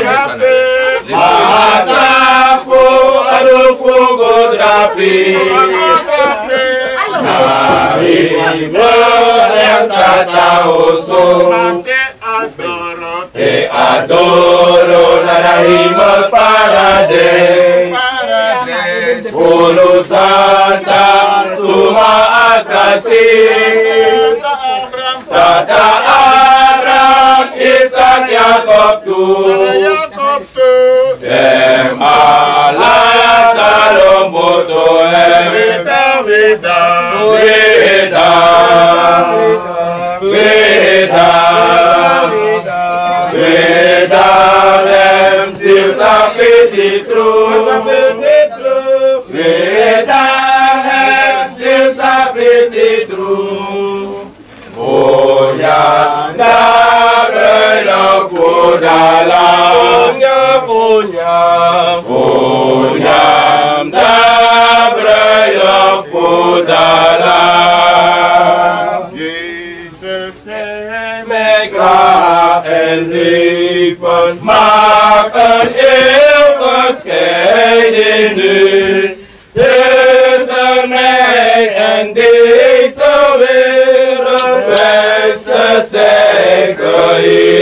drape, Masafo Adofogo drape, Nariba Yantata Oso, Te adoro la rahima parades, Polo Santa Suma Asasi, Tata Asasi, à Jacob tout. Jacob tout. Emma la Salomo tout. Reda, Reda. Reda. Reda. Reda. Même si fodala Voya, voya Voya da brøyna fodala Jesus Met kracht en leven Maak een eeuwige scheiding nu Tussen mij en deze wereld Westen zeker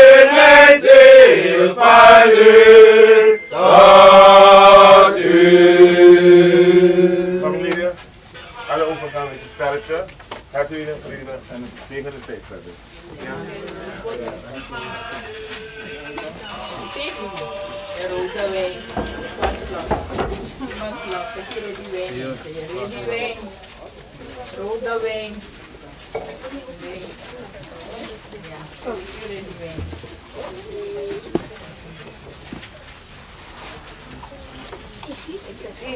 uur tot uur. Familie, alle overgang is sterkte. Gaat u in vrede en een gezegende tijd verder. Rode wijn. Wat klok? Wat klok? Is je ready wijn? Ready wijn. Rode wijn. Wijn. Ja, zo is je ready wijn.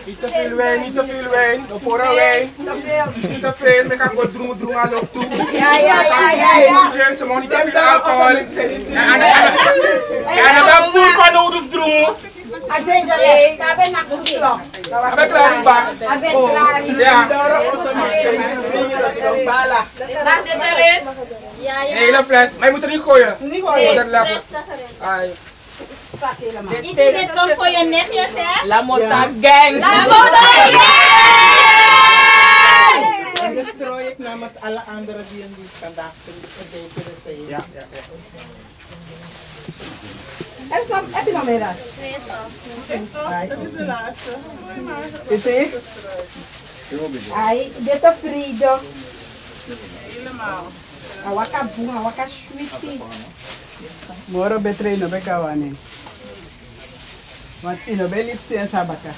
Niet te veel wijn, niet te veel wijn. No voor een wijn. Niet te veel, ik kan gewoon droom, droom aan op toe. Ja, ja, ja, ja, ja. Ze mogen niet te veel alcohol. En en en dan voel van nodig droom. Agenda, daar ben ik goed klok. Ik ben klaar, Iba. Ik ben klaar. Ja. Mag dit erin? Ja, Een hele fles, maar je moet er niet gooien. Niet gooien. Je moet Entendez comme il faut aimer, bien sûr La Mota gang La Mota gang Destrói, it namens alle andere die in die vandaag verbeteren zijn. Ja, ja, ja. En Sam, heb je nog meer daar? Nee, Sam. Dat is de laatste. Is het? Ai, dit is Frido. Helemaal. Awaka boom, awaka sweetie. Moro betrei no mas Martina, bem licença, sabaca.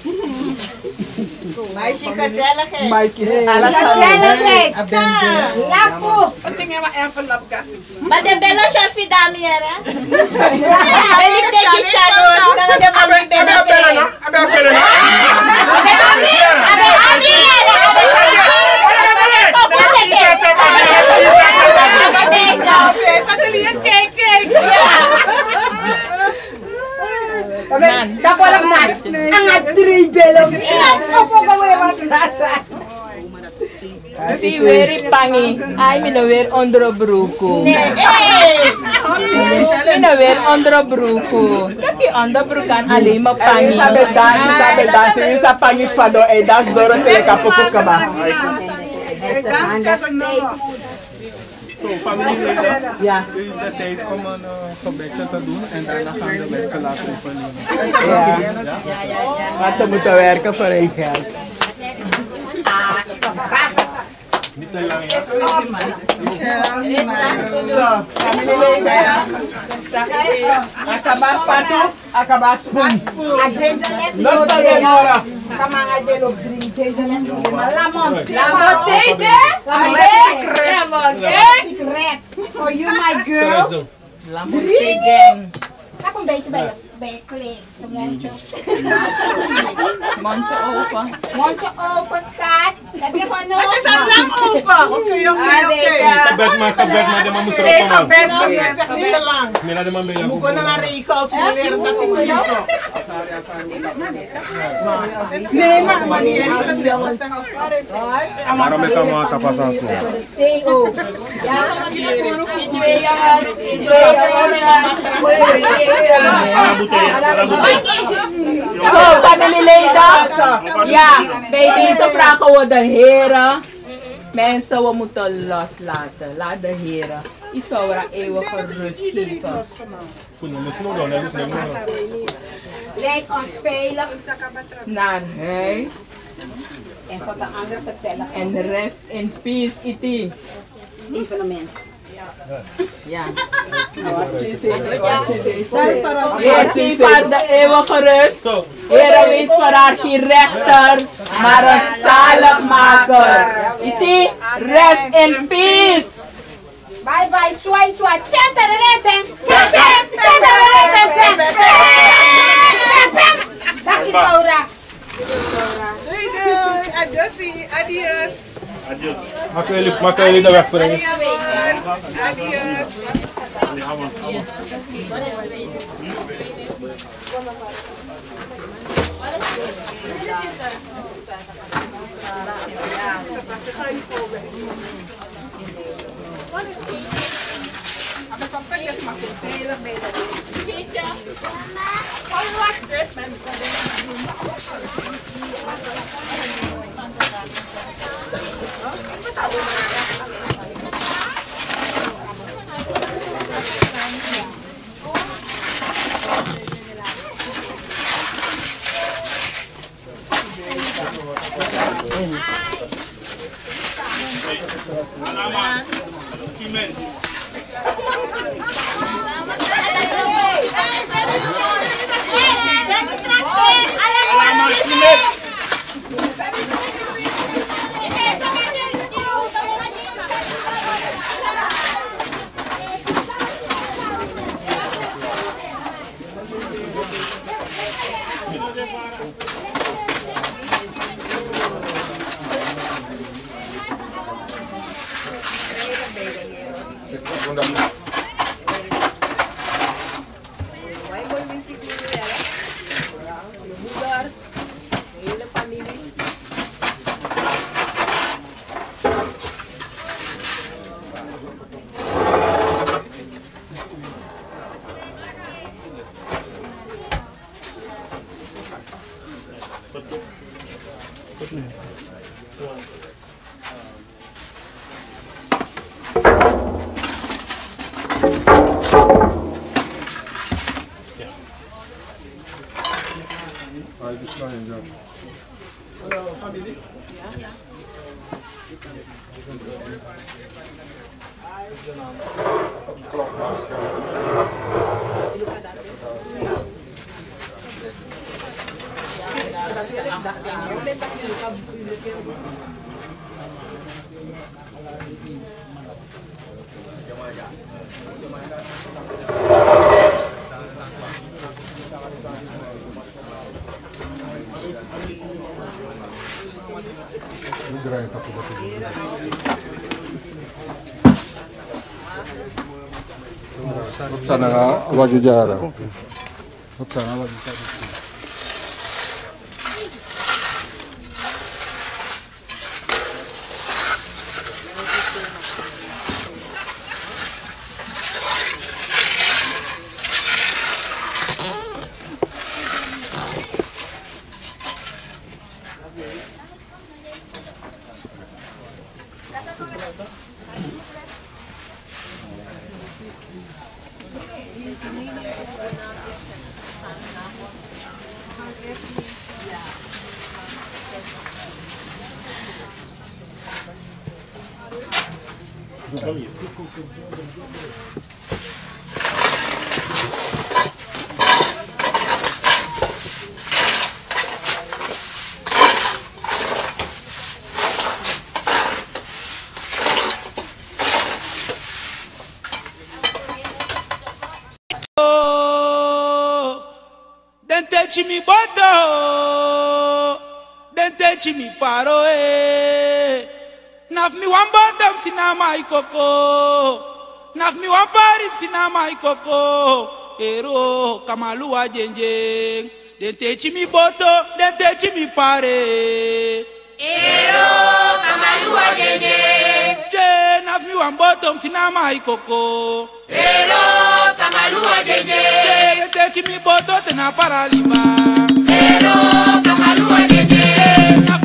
Mas chica se ela quer. Mas que ela sabe. Ela quer. A benzer. Lá fu. Eu tenho uma erva lá para Mas de bela chefe da minha, né? Ele tem que chamar os caras de uma bela bela. A bela bela. A minha. A minha. Tá delícia, cake, cake. Niet. En het drie bellen. Ina op op weer wat Si veri pangi, ay mi no weer onder bruku. Mi no weer onder bruku. Tapi onder broek kan alleen maar pangi. Elizabeth dansi, Elizabeth dansi, isa pangit pa do, eh, das doro tele kapupuk ka ba? Familieleden, Ja. nu is de tijd om een uh, gebedje te doen en daarna gaan de mensen laten oefenen. Ja. Want ze moeten werken voor hun geld. Mitad For you, my girl. Beckley, Moncho. Moncho Opa. Moncho Opa, Scott. Sabi ko ano? Ate, Opa? Okay, okay, okay. Kabet ma, kabet ma, naman mo sila pa ma. Kabet lang. Mila naman lang. Mugo na nga rin ikaw, sumulir na kung gusto. Nema, maniyan ka lang. Para may kama tapasan mo. Sayo. Yaka kami na puro kukweyas. Kukweyas. Zo, familieleden. Ja, bij deze vragen we de heren. Mensen, we moeten loslaten. Laat de heren. Er eeuwige rust geven. Leid ons veilig. Naar huis. En voor de andere gezellig. En rest in peace, iti. Evenement. Ja. Dat is voor ons. Heer, geef haar de eeuwige rust. Heer, wees voor haar geen rechter, maar een zaligmaker. Iti, rest in peace. Bye bye, swai swai. Tentereten. Tentereten. Dag Isaura. Doei doei. Adios. Macaeli, Macaeli da minha frente. Adiós. A pessoa tá aqui, uma coiteira, bem da gente. Olha o lacre, né? Alamat Kimen. Se está Убирается куда-то. Вот она, Вагидяра. Вот она, Вагидяра. koko ero kamaluwa jenje dente chimi boto dente chimi pare. Ero kamaluwa jenje je nafmi wamboto msinama ikoko ero kamaluwa jenje je dente chimi boto tena para paraliba ero kamaluwa jenje je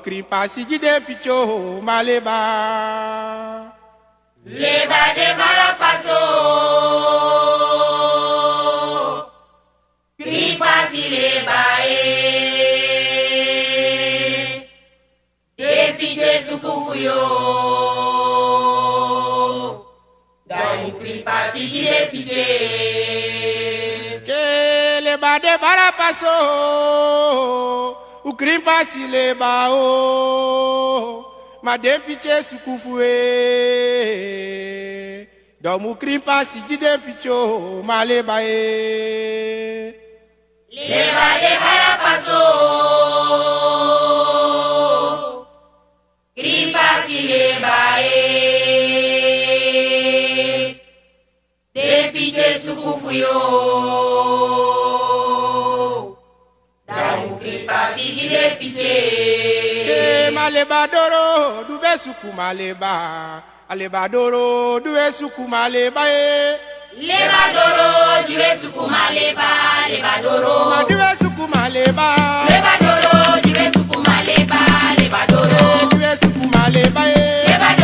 okiri pasi jide picho maleba. madepiche sukufue dɔmu kirimpa sijide pitso maleba ye. leba leba ya paso kirimpa yo. alebadoro dube sukuma leba alebadoro dube sukuma leba ye. Eh. lebadoro dube sukuma leba lebadoro. ma dube sukuma leba. lebadoro dube sukuma leba lebadoro. dube sukuma leba ye. lebadoro.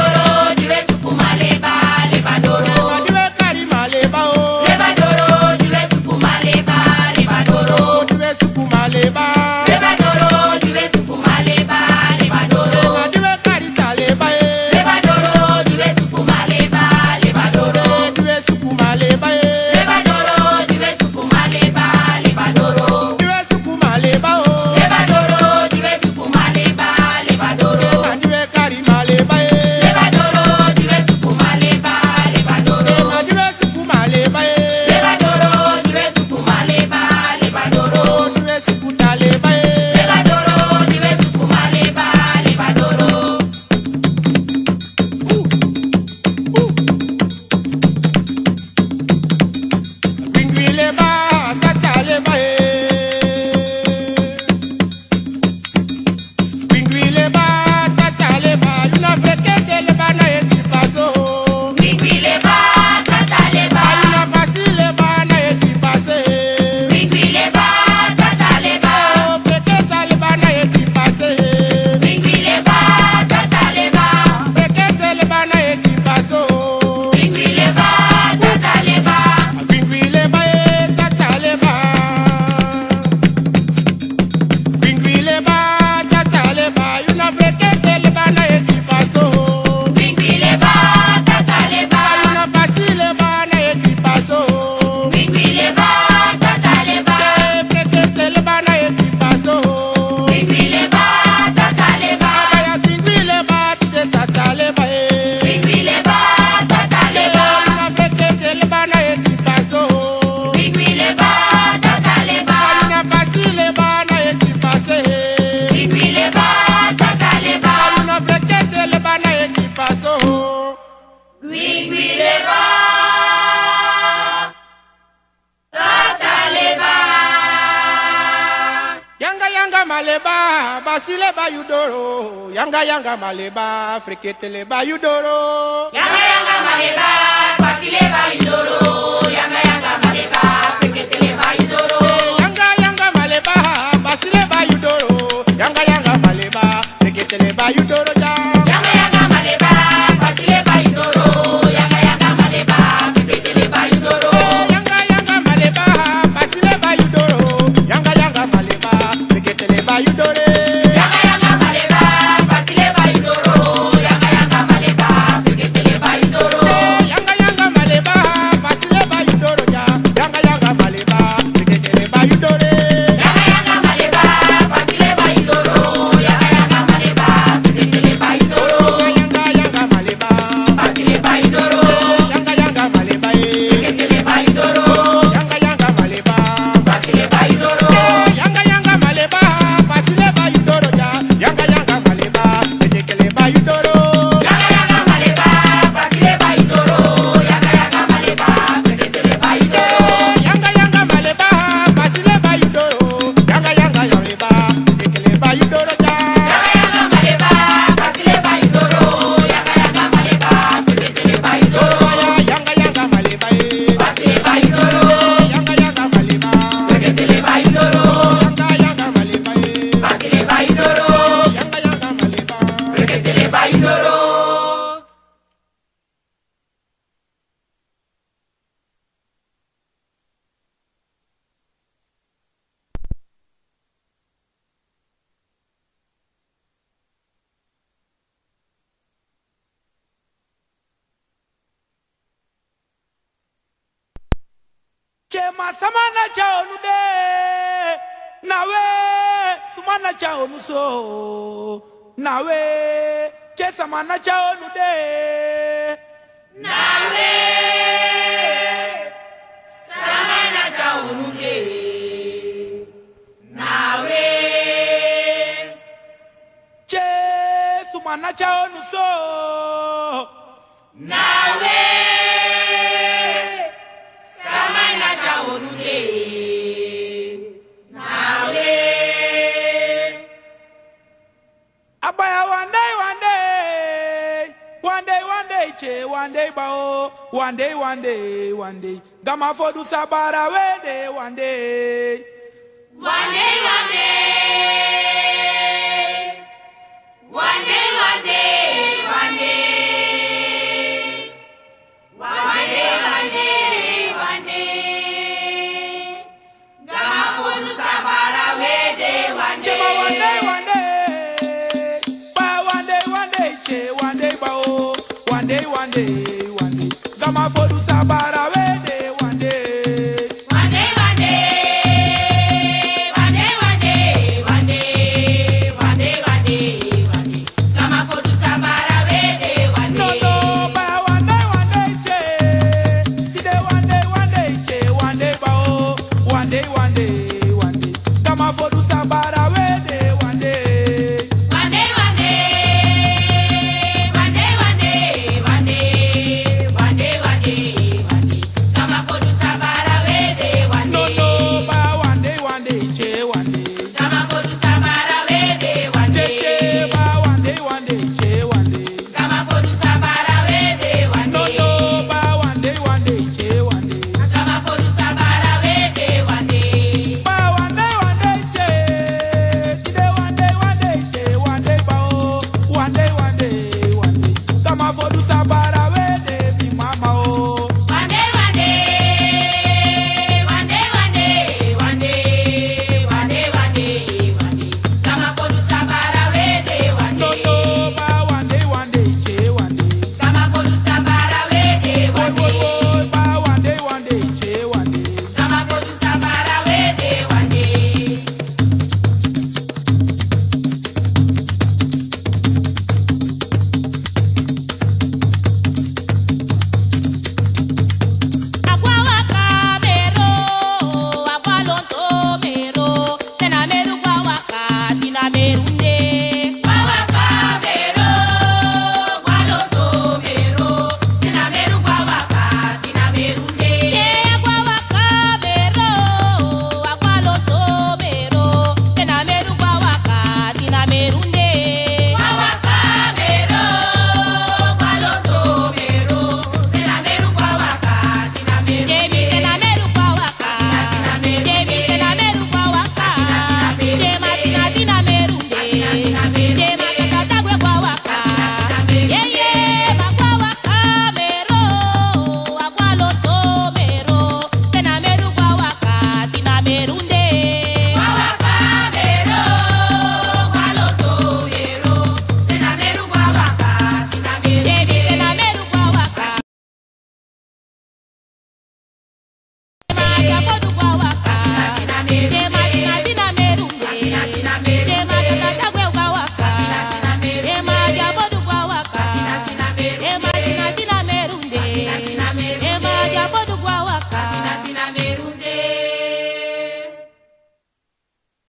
que te le